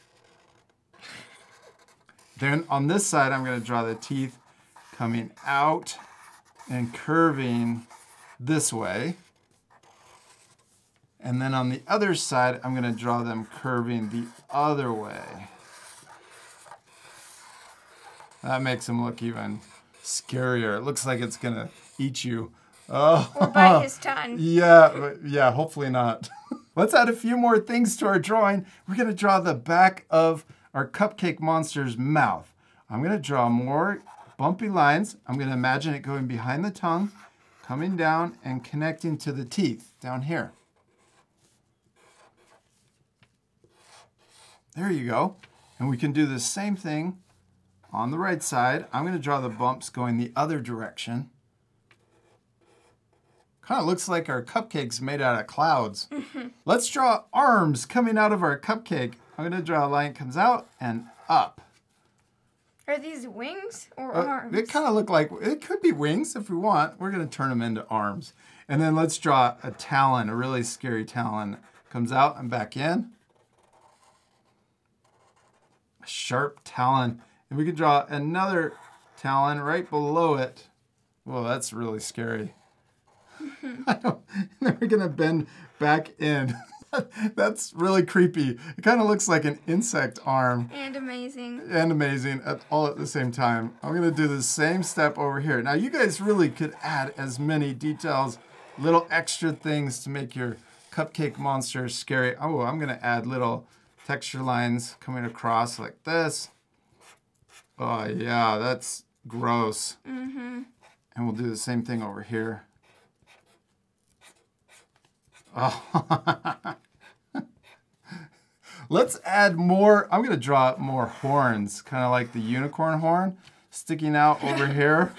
Then on this side, I'm gonna draw the teeth coming out and curving this way. And then on the other side, I'm gonna draw them curving the other way. That makes him look even scarier. It looks like it's gonna eat you. Oh, Or bite his tongue. yeah, yeah, hopefully not. Let's add a few more things to our drawing. We're gonna draw the back of our cupcake monster's mouth. I'm gonna draw more bumpy lines. I'm gonna imagine it going behind the tongue, coming down and connecting to the teeth down here. There you go. And we can do the same thing on the right side. I'm gonna draw the bumps going the other direction. Kind of looks like our cupcake's made out of clouds. Let's draw arms coming out of our cupcake. I'm gonna draw a line that comes out and up. Are these wings or Uh, arms? They kind of look like, it could be wings if we want. We're gonna turn them into arms. And then let's draw a talon, a really scary talon. Comes out and back in. Sharp talon. And we can draw another talon right below it. Whoa, that's really scary. I don't, and then we're gonna bend back in. That's really creepy. It kind of looks like an insect arm and amazing. and amazing at all at the same time. I'm gonna do the same step over here. Now you guys really could add as many details, little extra things to make your cupcake monster scary. Oh, I'm gonna add little texture lines coming across like this. Oh yeah, that's gross. Mm-hmm. And we'll do the same thing over here. Oh. Let's add more. I'm going to draw more horns, kind of like the unicorn horn sticking out over here.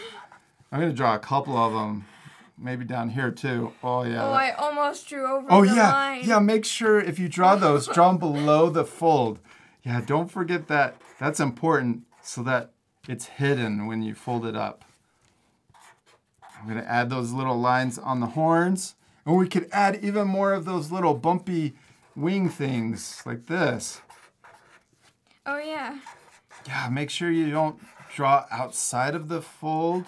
I'm going to draw a couple of them, maybe down here too. Oh, yeah. Oh, I almost drew over Oh the yeah, line. yeah. Make sure if you draw those, draw them below the fold. Yeah, don't forget that. That's important so that it's hidden when you fold it up. I'm gonna add those little lines on the horns, and we could add even more of those little bumpy wing things like this. Oh yeah. Yeah, make sure you don't draw outside of the fold.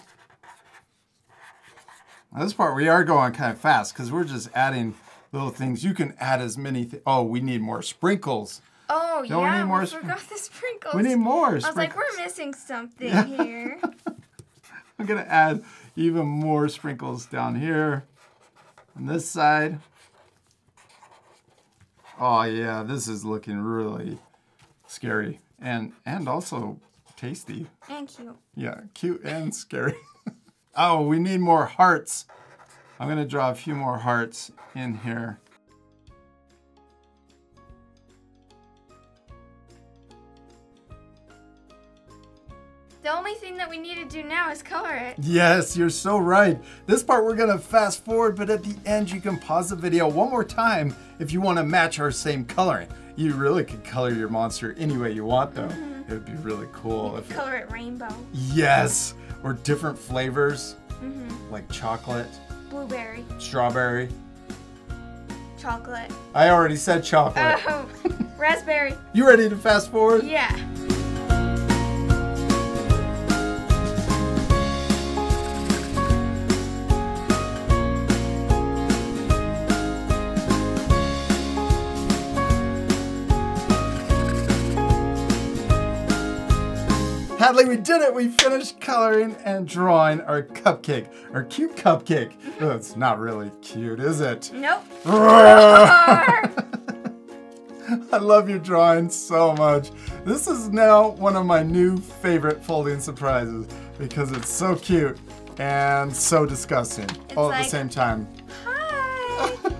Now, this part we are going kind of fast because we're just adding little things. You can add as many. Th- oh, we need more sprinkles. Oh Don't we yeah. need more we forgot the sprinkles. We need more sprinkles. I was like, we're missing something here. I'm gonna add even more sprinkles down here on this side. Oh yeah, this is looking really scary and and also tasty. And cute. Yeah, cute and scary. oh, we need more hearts. I'm gonna draw a few more hearts in here. The only thing that we need to do now is color it. Yes, you're so right. This part we're gonna fast forward, but at the end you can pause the video one more time if you wanna match our same coloring. You really could color your monster any way you want though. It would be really cool if it, Color it rainbow. Yes, or different flavors mm-hmm. like chocolate, Blueberry. strawberry. Chocolate. I already said chocolate. Oh, raspberry. You ready to fast forward? Yeah. Hadley, we did it! We finished coloring and drawing our cupcake, our cute cupcake. Oh, it's not really cute, is it? Nope. I love your drawing so much. This is now one of my new favorite folding surprises because it's so cute and so disgusting all at like- the same time. Hi. Oh.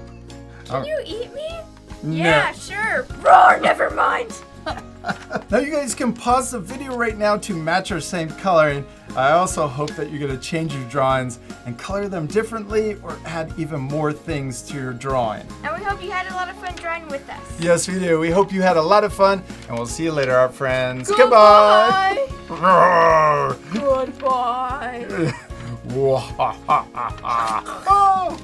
Can you eat me? No. Yeah, sure. Roar, never mind. Now you guys can pause the video right now to match our same coloring. I also hope that you're gonna change your drawings and color them differently or add even more things to your drawing. And we hope you had a lot of fun drawing with us. Yes, we do. We hope you had a lot of fun and we'll see you later, our friends. Goodbye. Roar. Goodbye. Oh.